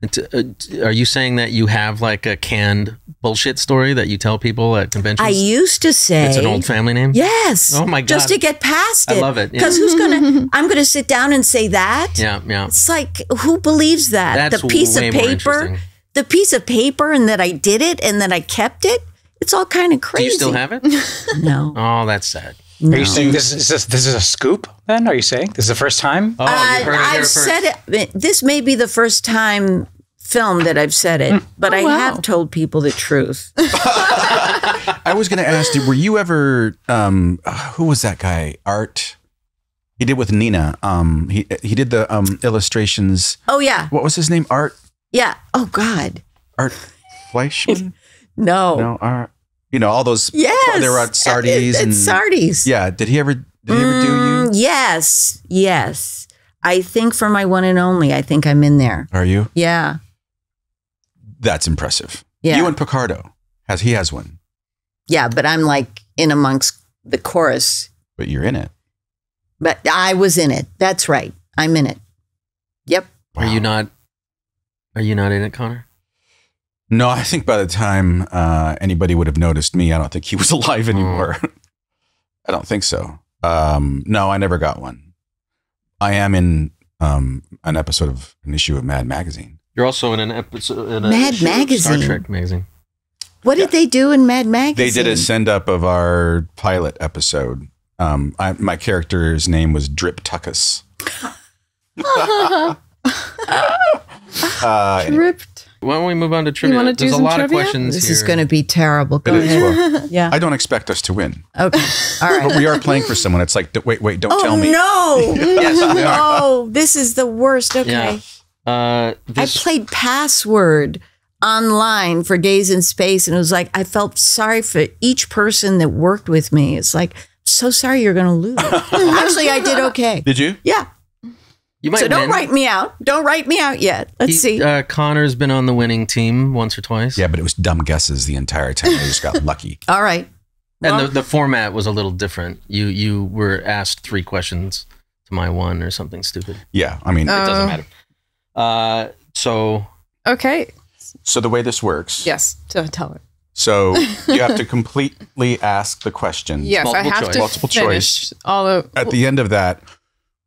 It- uh, d- Are you saying that you have like a canned bullshit story that you tell people at conventions? I used to say, it's an old family name. yes. Oh my god. Just to get past it. I it. love it, yeah. Because who's going [laughs] to, I'm going to sit down and say that. Yeah, yeah. It's like, who believes that? That's the piece way of paper, interesting. the piece of paper, and that I did it and that I kept it. It's all kind of crazy. Do crazy. you still have it? [laughs] No. Oh, that's sad. No. Are you saying this is this, this is a scoop? Then are you saying this is the first time? Oh, Uh, heard it I've first. said it. This may be the first time film that I've said Hmm. it, but I Oh, wow. have told people the truth. [laughs] I was going to ask you were you ever um who was that guy Art he did with Nina um he he did the um illustrations Oh yeah, what was his name Art yeah. Oh God, Art Fleischman [laughs] no. no Art you know all those Yes, they were at Sardi's At- at and Sardi's. yeah did he ever did he ever do you Mm, Yes, yes. I think for my one and only, I think I'm in there. are you Yeah, that's impressive yeah, you and Picardo has he has one yeah. But I'm like in amongst the chorus. but you're in it But I was in it. That's right. I'm in it. Yep. Are you not? Are you not in it, Connor? No I think by the time uh, anybody would have noticed me I don't think he was [laughs] alive anymore I don't think so um no I never got one I am in um an episode of an issue of Mad Magazine You're also in an episode. In a Mad Magazine. Star Trek magazine. What did they do in Mad Magazine? They did a send up of our pilot episode. Um, I, my character's name was Drip Tuckus. [laughs] [laughs] uh, anyway, Ripped. Why don't we move on to trivia? wanna do There's a lot trivia? of questions. This here. is going to be terrible. Go it is, ahead. well, [laughs] Yeah. I don't expect us to win, Okay. All right. but we are playing for someone. It's like, wait, wait, don't oh tell me. no! [laughs] Yes, we [laughs] are. Oh, this is the worst. Okay. Yeah. Uh, I played Password online for Days in Space, and it was like I felt sorry for each person that worked with me. It's like so sorry you're going to lose. Actually, I did okay. Did you? Yeah. You might So don't win. write me out. Don't write me out yet. Let's He- see. Uh, Connor's been on the winning team once or twice. Yeah, but it was dumb guesses the entire time. I just got [laughs] lucky. All right. And Well- the, the format was a little different. You you were asked three questions to my one or something stupid. Yeah, I mean, It doesn't matter. Uh, so Okay. so the way this works. Yes. To tell her. So [laughs] you have to completely ask the questions. Yes, I have choice. to Multiple finish all of. at the end of that,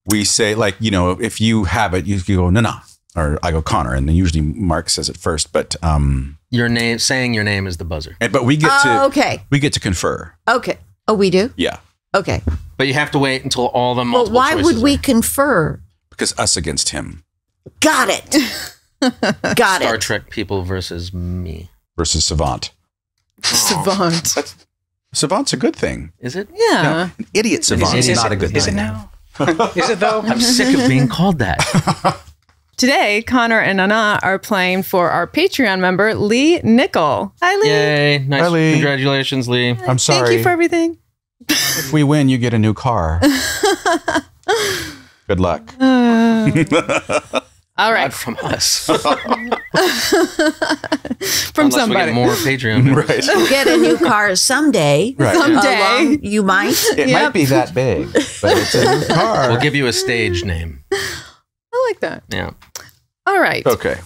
we say like you know if you have it, you, you go no no, or I go Connor, and then usually Mark says it first. But um, your name, saying your name is the buzzer. and, but we get Oh, to okay. we get to confer. Okay. Oh, we do? Yeah, Okay. But you have to wait until all the But multiple why would we are. confer? because us against him Got it. [laughs] Got Star it. Star Trek people versus me? versus Savant. [laughs] Savant. Savant's a good thing. Is it? Yeah. An idiot Savant Is is it- not a good Is it thing. now? [laughs] is it though? I'm sick of being called that. [laughs] Today, Connor and Nana are playing for our Patreon member, Lee Nickel. Hi, Lee. Yay! Nice. Hi, Lee. Congratulations, Lee. I'm sorry. Thank you for everything. if we win, you get a new car. [laughs] good luck. Uh. All right. Not from us. [laughs] [laughs] From Unless we somebody. get more Patreon. [laughs] members. right. You get a new car someday. Right. Someday. Along- you might. It Yep. might be that big, but it's a new car. We'll give you a stage name. I like that. Yeah. All right. okay.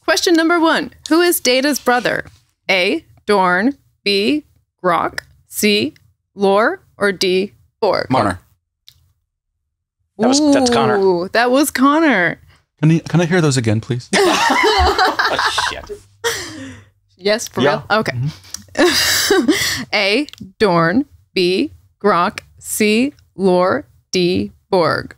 Question number one Who is Data's brother? A. Dorn. B. Grok. C. Lore, or D. Borg? Connor. That was- that's Connor. Ooh, That was Connor. Can, you, can I hear those again, please? [laughs] [laughs] Oh, shit. Yes, for Yeah. real? Okay. Mm-hmm. [laughs] A. Dorn. B. Grok. C. Lore. D. Borg.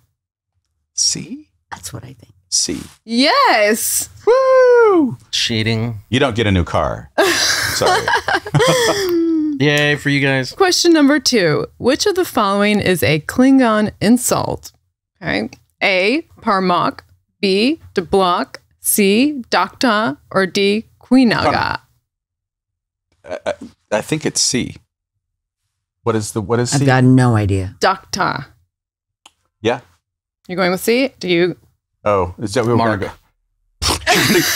C? That's what I think. C. Yes. Woo! Cheating. You don't get a new car. Sorry. Yay for you guys. Question number two. Which of the following is a Klingon insult? Okay. A. Parmok. B. Deblock. C. Dokta. Or D. Queenaga. I think it's C. What is the what is C? I've got no idea. Dokta. yeah. You're going with C? Do you? Oh, is that where we're gonna go?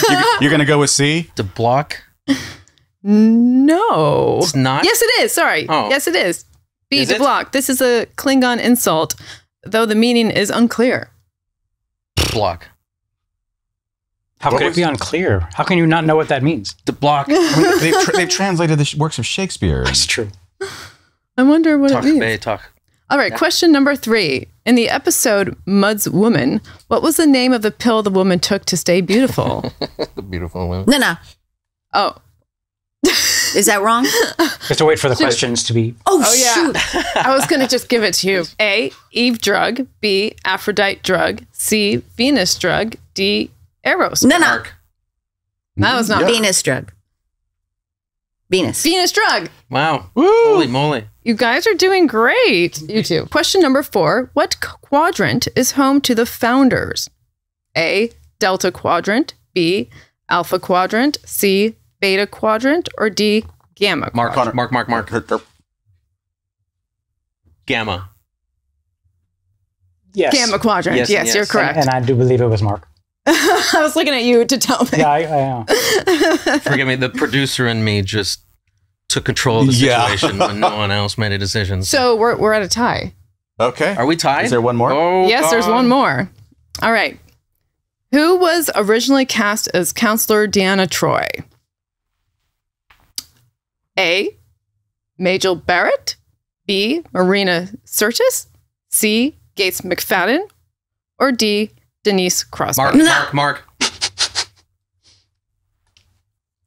you're, [laughs] you're gonna go with C? To block. No. It's not. Yes, it is. Sorry. Oh. Yes, it is. B. Is it? Deblock. This is a Klingon insult, though the meaning is unclear. Block. How What could it be unclear? How can you not know what that means? The block. [laughs] I mean, they've, tra- they've translated the sh- works of Shakespeare. That's true. I wonder what talk. it means. Bay, talk. All right, question number three. In the episode Mudd's Women, what was the name of the pill the woman took to stay beautiful? [laughs] The beautiful woman. No, no. oh, [laughs] Is that wrong? [laughs] Just to wait for the questions to be. Oh, Oh, yeah. shoot. [laughs] I was going to just give it to you. A. Eve drug. B. Aphrodite drug. C. Venus drug. D. Eros. No, no. That was not Yeah. Venus drug. Venus. Venus drug. Wow. Woo! Holy moly. You guys are doing great. [laughs] You two. Question number four What quadrant is home to the founders? A. Delta quadrant. B. Alpha quadrant. C. Beta quadrant. Or D. Gamma Mark. quadrant. Mark. Mark. Mark. Gamma. Yes. Gamma quadrant. Yes, Yes, yes. you're correct. And, and I do believe it was Mark. [laughs] I was looking at you to tell me. Yeah, I, I know. [laughs] Forgive me. The producer and me just took control of the Yeah. situation when no one else made a decision. So we're, we're at a tie. Okay. are we tied? Is there one more? Oh, yes, there's one more. All right. Who was originally cast as Counselor Deanna Troy? A. Majel Barrett. B. Marina Sirtis. C. Gates McFadden. Or D. Denise Crosby. Mark. Mark. Mark.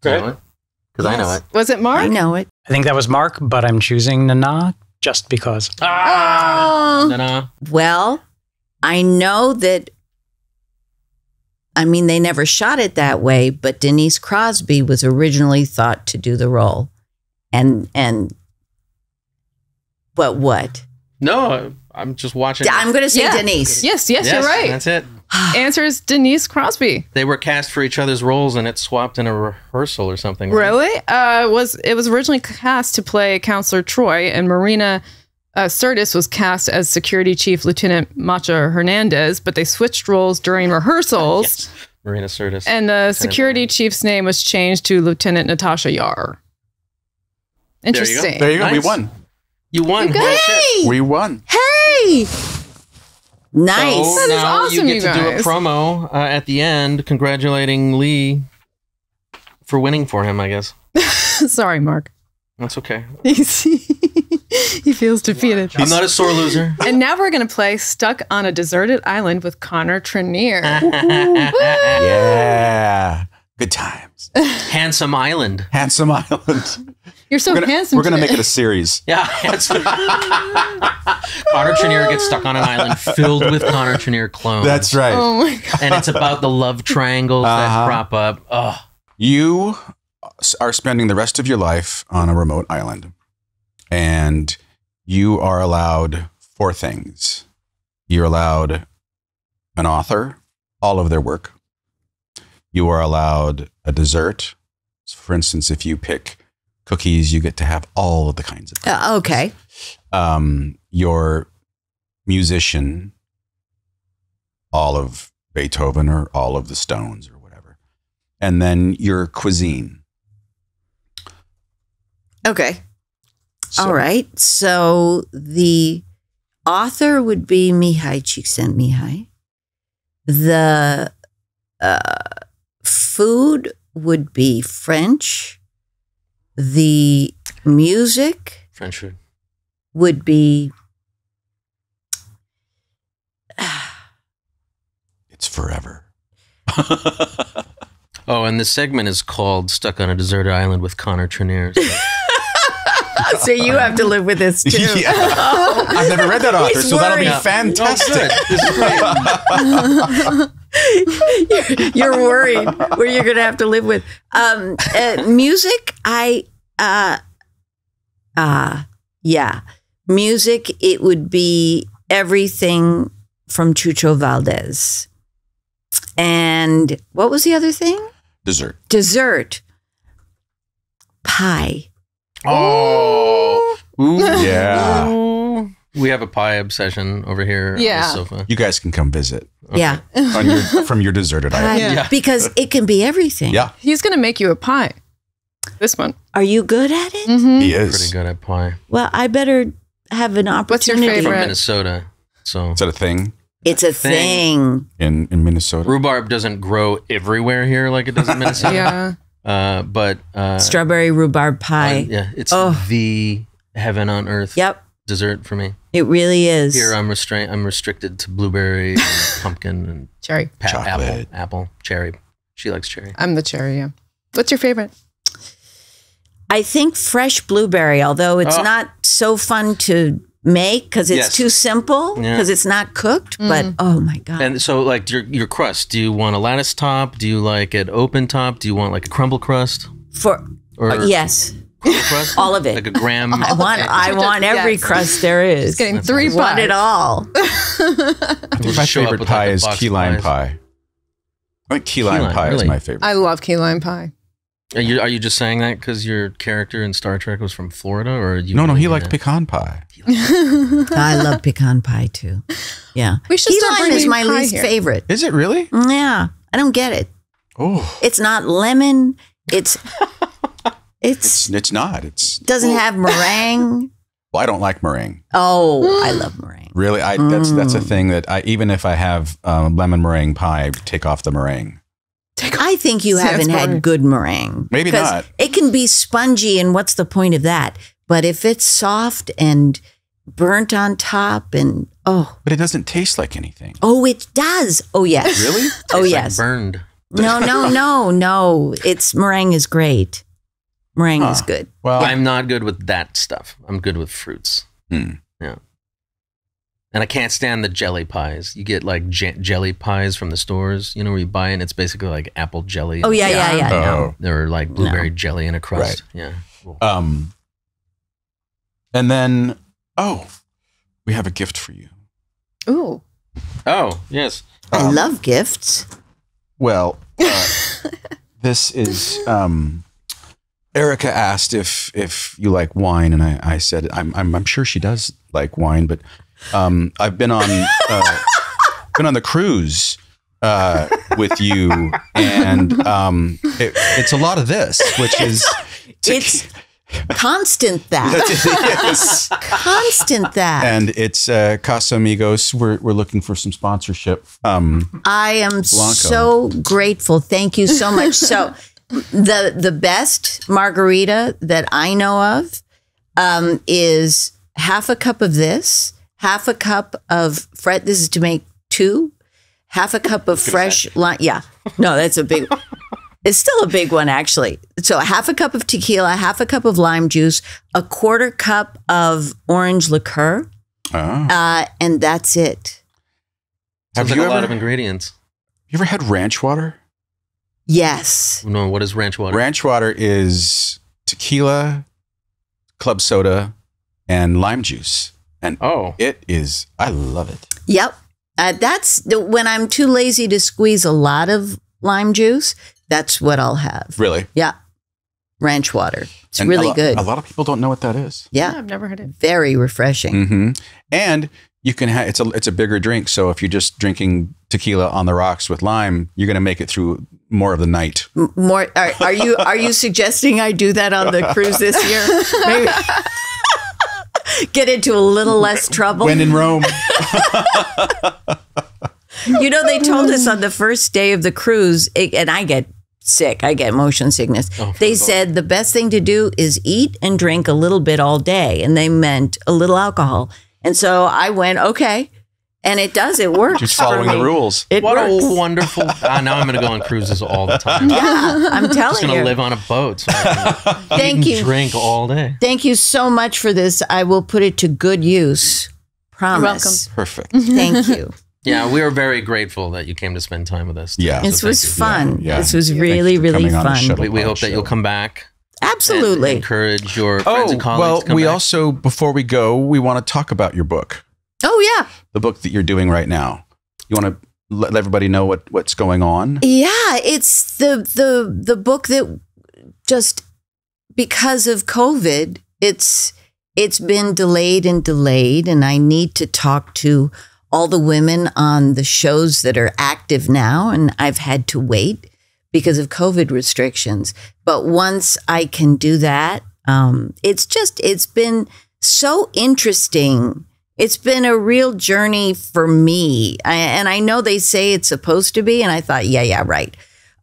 Go ahead. Because I know it. Was it Mark? I know it. I think that was Mark, but I'm choosing Nana just because. Ah. Oh. Ta-da. Well, I know that. I mean, they never shot it that way, but Denise Crosby was originally thought to do the role, and and. But what? No, I'm just watching. I'm going to say Yeah. Denise. Yes, yes, Yes, you're right. That's it. Answer is Denise Crosby. They were cast for each other's roles, and it swapped in a rehearsal or something. right? Really? Uh, was it was originally cast to play Counselor Troy, and Marina uh, Sirtis was cast as Security Chief Lieutenant Macha Hernandez, but they switched roles during rehearsals, Marina Sirtis. and the Security Chief's name was changed to Lieutenant Natasha Yar. You go. Interesting. There you go. We won. you won. You Holy. We won. Hey, nice. So That is now awesome, you you get to do a promo uh, at the end, congratulating Lee for winning for him. I guess [laughs] Sorry, Mark. that's okay. [laughs] [laughs] He feels defeated. I'm not a sore loser. And now we're going to play Stuck on a Deserted Island with Connor Trinneer. Yeah. Good times. Handsome Island. Handsome Island. [laughs] You're so We're gonna, handsome. we're gonna make it a series. [laughs] Yeah, handsome. Connor Trinneer gets stuck on an island filled with Connor Trinneer clones. That's right. Oh my god. [laughs] And it's about the love triangles that Uh-huh. crop up. Oh, You are spending the rest of your life on a remote island, and you are allowed four things. You're allowed an author, all of their work. You are allowed a dessert. For instance, if you pick cookies, you get to have all of the kinds of Uh, okay. um, your musician, all of Beethoven or all of the Stones or whatever, and then your cuisine. Okay. So- All right. So the author would be Mihaly Csikszentmihalyi. The uh, food would be French. The music French food. would be It's forever. [laughs] Oh, and the segment is called "Stuck on a Deserted Island with Connor Trinneer." So [laughs] so you have to live with this [laughs] too. Yeah. [laughs] I've never read that author, He's so that'll be worried. fantastic. Oh, This is great. [laughs] you're worried where you're going to have to live with. Um, uh, music, I, uh, uh, yeah, music, it would be everything from Chucho Valdés. And what was the other thing? Dessert. Dessert. Pie. Oh, Ooh. [laughs] Yeah. We have a pie obsession over here Yeah. on the sofa. You guys can come visit Yeah. [laughs] on your, from your deserted Pie. island. Yeah. Because it can be everything. Yeah, He's going to make you a pie. This one. Are you good at it? Mm-hmm. he Pretty good at pie. Well, I better have an What's your opportunity. From favorite? Minnesota. So Is that a thing It's a Thing. thing. in, in Minnesota? rhubarb doesn't grow everywhere here like it does in [laughs] Minnesota. Yeah. Uh, but uh, Strawberry rhubarb pie. uh, yeah, it's Oh. the heaven on earth Yep, dessert for me. it really is. Here I'm restrained. I'm restricted to blueberry, and [laughs] pumpkin, and Cherry. pa- apple, apple, cherry. She likes cherry. I'm the cherry, yeah. What's your favorite? I think fresh blueberry, although it's Oh. not so fun to make because it's Yes. too simple Yeah. because it's not cooked. But oh my god, And so, like your your crust. Do you want a lattice top? Do you like it open top? Do you want like a crumble crust for or uh, yes, crust? [laughs] all of it. like a graham. I want I want every Yes. crust there is. Getting three I want it all. [laughs] I think my favorite pie like, is key lime pies. pie. I think key lime lime, pie is my favorite. I love key lime pie. Are you are you just saying that because your character in Star Trek was from Florida, or you? no, no, he liked that? pecan pie. I love pecan pie too. Yeah, We should key start lime is my pie least here. favorite. Is it really? Yeah, I don't get it. Oh, It's not lemon. It's [laughs] it's it's it's not. It's doesn't have meringue. [laughs] well, I don't like meringue. Oh, I love meringue. Really, I that's that's a Mm. thing that I even if I have um, lemon meringue pie, I take off the meringue. I think you Sounds haven't boring. had good meringue. Maybe 'Cause not. It can be spongy, and what's the point of that? But if it's soft and burnt on top, and oh, But it doesn't taste like anything. oh, it does. Oh yes, Really? Oh Tastes like yes. burned. No, no, no, no. It's meringue is great. Meringue is good. Well, I'm not good with that stuff. I'm good with fruits. Hmm. Yeah. And I can't stand the jelly pies. You get like je- jelly pies from the stores, you know, where you buy it and it's basically like apple jelly. Oh yeah, yeah, yeah. no. Oh. They're like blueberry jelly in a crust. Yeah. Um, and then, oh, we have a gift for you. Ooh. Oh, yes. I Um, love gifts. Well, uh, [laughs] this is um, Erica asked if if you like wine, and I, I said I'm, I'm I'm sure she does like wine, but um, I've been on uh, [laughs] been on the cruise uh, with you, and um, it, it's a lot of this, which is [laughs] It's constant that. [laughs] yes. constant that. and it's uh, Casamigos. We're we're looking for some sponsorship. Um, I am so grateful. Thank you so much. So the the best margarita that I know of um, is half a cup of this, half a cup of fresh. This is to make two. Half a cup of fresh lime. Yeah, no, that's a big. It's still a big one, actually. So, half a cup of tequila, half a cup of lime juice, a quarter cup of orange liqueur, oh. uh, and that's it. have Sounds like you a ever lot of ingredients. you ever had ranch water? Yes. No, what is ranch water? Ranch water is tequila, club soda, and lime juice. And Oh. it is, I love it. Yep. Uh, that's the, when I'm too lazy to squeeze a lot of lime juice. That's what I'll have. Really. Yeah. Ranch water. It's And a really lo- good. A lot of people don't know what that is. Yeah. I've never heard of it. Very refreshing. hmm And you can have, it's a, it's a bigger drink. So if you're just drinking tequila on the rocks with lime, you're going to make it through more of the night. M- More. Are, are you are you suggesting I do that on the cruise this year? [laughs] Maybe get into a little less trouble. When in Rome. [laughs] [laughs] you know, they told us on the first day of the cruise, it, and I get sick. I get motion sickness. Oh, they the said the best thing to do is eat and drink a little bit all day. And they meant a little alcohol. And so I went, okay. And it does, it works. Just following the rules. It What works. a wonderful! [laughs] Ah, now I'm going to go on cruises all the time. yeah, I'm I'm just telling going you. to live on a boat. So I can [laughs] eat Thank and you. Drink all day. Thank you so much for this. I will put it to good use. Promise. Perfect. Thank you. Yeah, we are very grateful that you came to spend time with us. Yeah. This thank was fun. Yeah, yeah. This was Thank really, really coming on the fun. We, we hope that you'll come back. and Absolutely. encourage your oh, friends Oh, and colleagues. well, to come we back. also, before we go, we want to talk about your book, Oh, yeah. the book that you're doing right now. You want to let everybody know what, what's going on? Yeah, it's the the the book that just because of COVID, it's it's been delayed and delayed and I need to talk to all the women on the shows that are active now and I've had to wait because of COVID restrictions. But once I can do that, um, it's just it's been so interesting. It's been a real journey for me. I, and I know they say it's supposed to be. And I thought, yeah, yeah, right.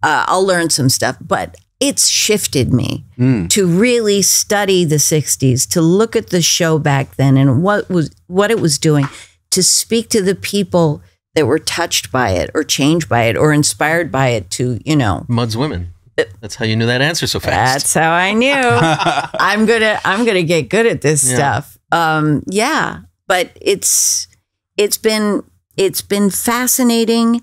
Uh, I'll learn some stuff. But it's shifted me to really study the 60s, to look at the show back then and what was what it was doing, to speak to the people that were touched by it or changed by it or inspired by it to, you know, Mudd's women. That's how you knew that answer so fast. that's how I knew. [laughs] I'm gonna I'm gonna get good at this Yeah. stuff. Um, yeah, but it's it's been it's been fascinating,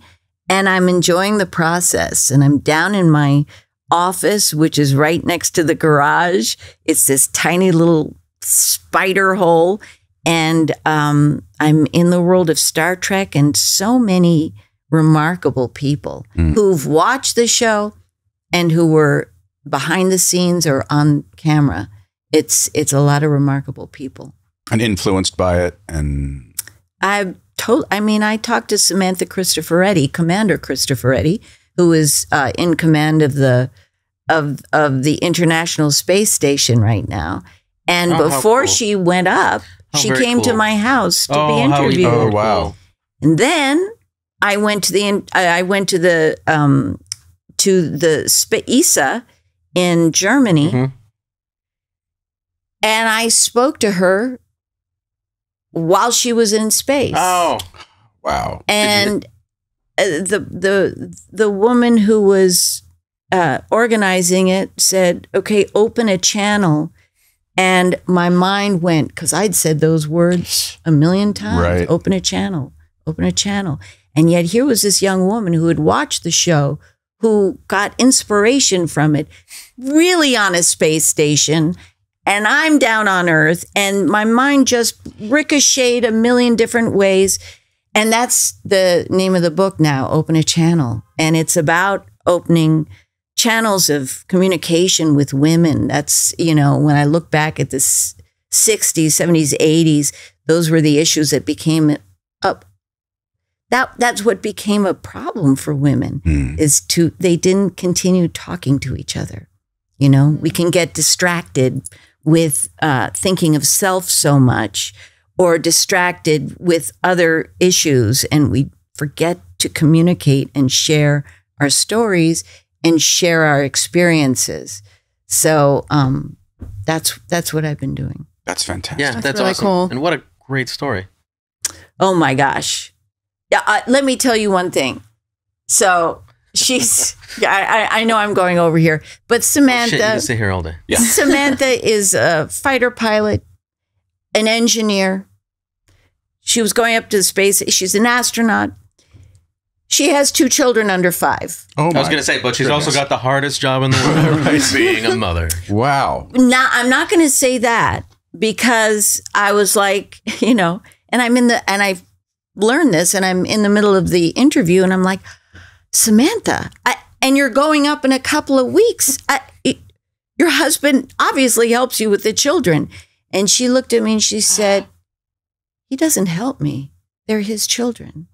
and I'm enjoying the process. And I'm down in my office, which is right next to the garage. It's this tiny little spider hole, and um, I'm in the world of Star Trek, and so many remarkable people who've watched the show and who were behind the scenes or on camera. It's it's a lot of remarkable people. And influenced by it. And I told I mean I talked to Samantha Cristoforetti, Commander Cristoforetti, who is uh, in command of the of of the International Space Station right now. And Oh, before cool. she went up, How she came to my house to be Oh, how interviewed. Oh, wow. And then I went to the I I went to the um to the Sp- in Germany, Mhm. and I spoke to her while she was in space. Oh, wow. and uh, the the the woman who was uh, organizing it said, "Okay, open a channel." And my mind went because I'd said those words a million times. Right. Open a channel, open a channel. And yet here was this young woman who had watched the show, who got inspiration from it, really on a space station. And I'm down on Earth, and my mind just ricocheted a million different ways. And that's the name of the book now, Open a Channel. And it's about opening channels of communication with women. That's, you know, when I look back at the 60s, 70s, 80s, those were the issues that became up. That, that's what became a problem for women Hmm. is to, they didn't continue talking to each other. You know, we can get distracted with uh, thinking of self so much or distracted with other issues and we forget to communicate and share our stories and share our experiences. So um, that's that's what I've been doing. That's fantastic. yeah, That's that's, really awesome. cool. And what a great story. Oh my gosh! Yeah, uh, let me tell you one thing. So she's [laughs] yeah, I, I I know I'm going over here, but Oh, shit, you Samantha stay here all day. Yeah. [laughs] Samantha is a fighter pilot, an engineer. She was going up to space. She's an astronaut. She has two children under five. Oh, I was going to say, but she's also got the hardest job in the world, [laughs] being a mother. Wow. Now, I'm not going to say that because I was like, [laughs] you know, and I'm in the, and I've learned this and I'm in the middle of the interview and I'm like, Samantha, I, and you're going up in a couple of weeks. I, it, your husband obviously helps you with the children. And she looked at me and she said, he doesn't help me. They're his children.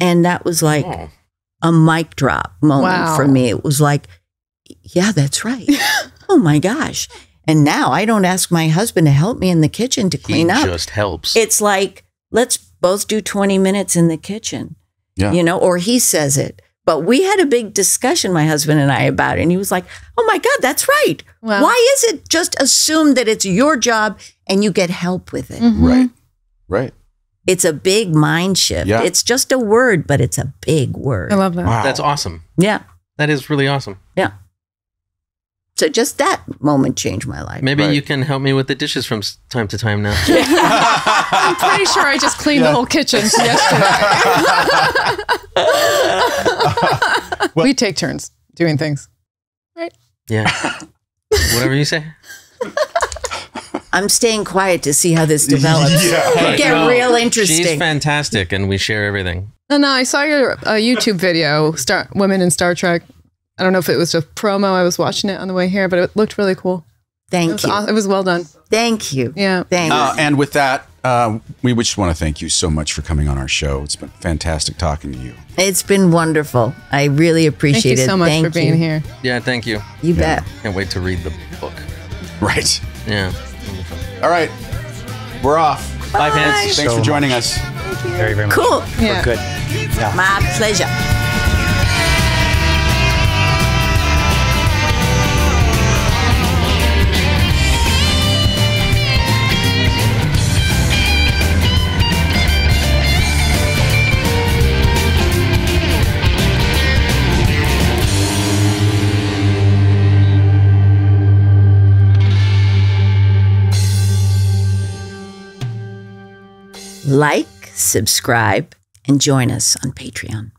And that was like Oh. a mic drop moment Wow. for me. It was like, yeah, that's right. [laughs] oh my gosh. And now I don't ask my husband to help me in the kitchen to He clean up. just helps. It's like, let's both do 20 minutes in the kitchen, Yeah. you know, or he says it. But we had a big discussion, my husband and I, about it. And he was like, oh my God, that's right. Wow. Why is it just assumed that it's your job and you get help with it? Mm-hmm. Right. Right. It's a big mind shift. Yeah. It's just a word, but it's a big word. I love that. Wow. That's awesome. yeah. That is really awesome. Yeah. So just that moment changed my life. Maybe Right. you can help me with the dishes from time to time now. [laughs] I'm pretty sure I just cleaned the whole kitchen yesterday. [laughs] we take turns doing things. Right? Yeah. [laughs] Whatever you say. I'm staying quiet to see how this [laughs] develops. Yeah. Get No, real She's interesting. fantastic, and we share everything. No, no, I saw your uh, YouTube video, Star Women in Star Trek. I don't know if it was just promo. I was watching it on the way here, but it looked really cool. It Thank was, you. aw- it was well done. Thank you. Yeah. Thanks. Uh, and with that, uh, we just want to thank you so much for coming on our show. It's been fantastic talking to you. it's been wonderful. I really Thank appreciate you it. so much Thank for being here. Yeah, thank you. You bet. Can't wait to read the book. Right. Yeah. All right. We're off. Bye, Pants. Thanks for So joining us. Very, very much. Cool. Yeah. We're good. My pleasure. Like, subscribe, and join us on Patreon.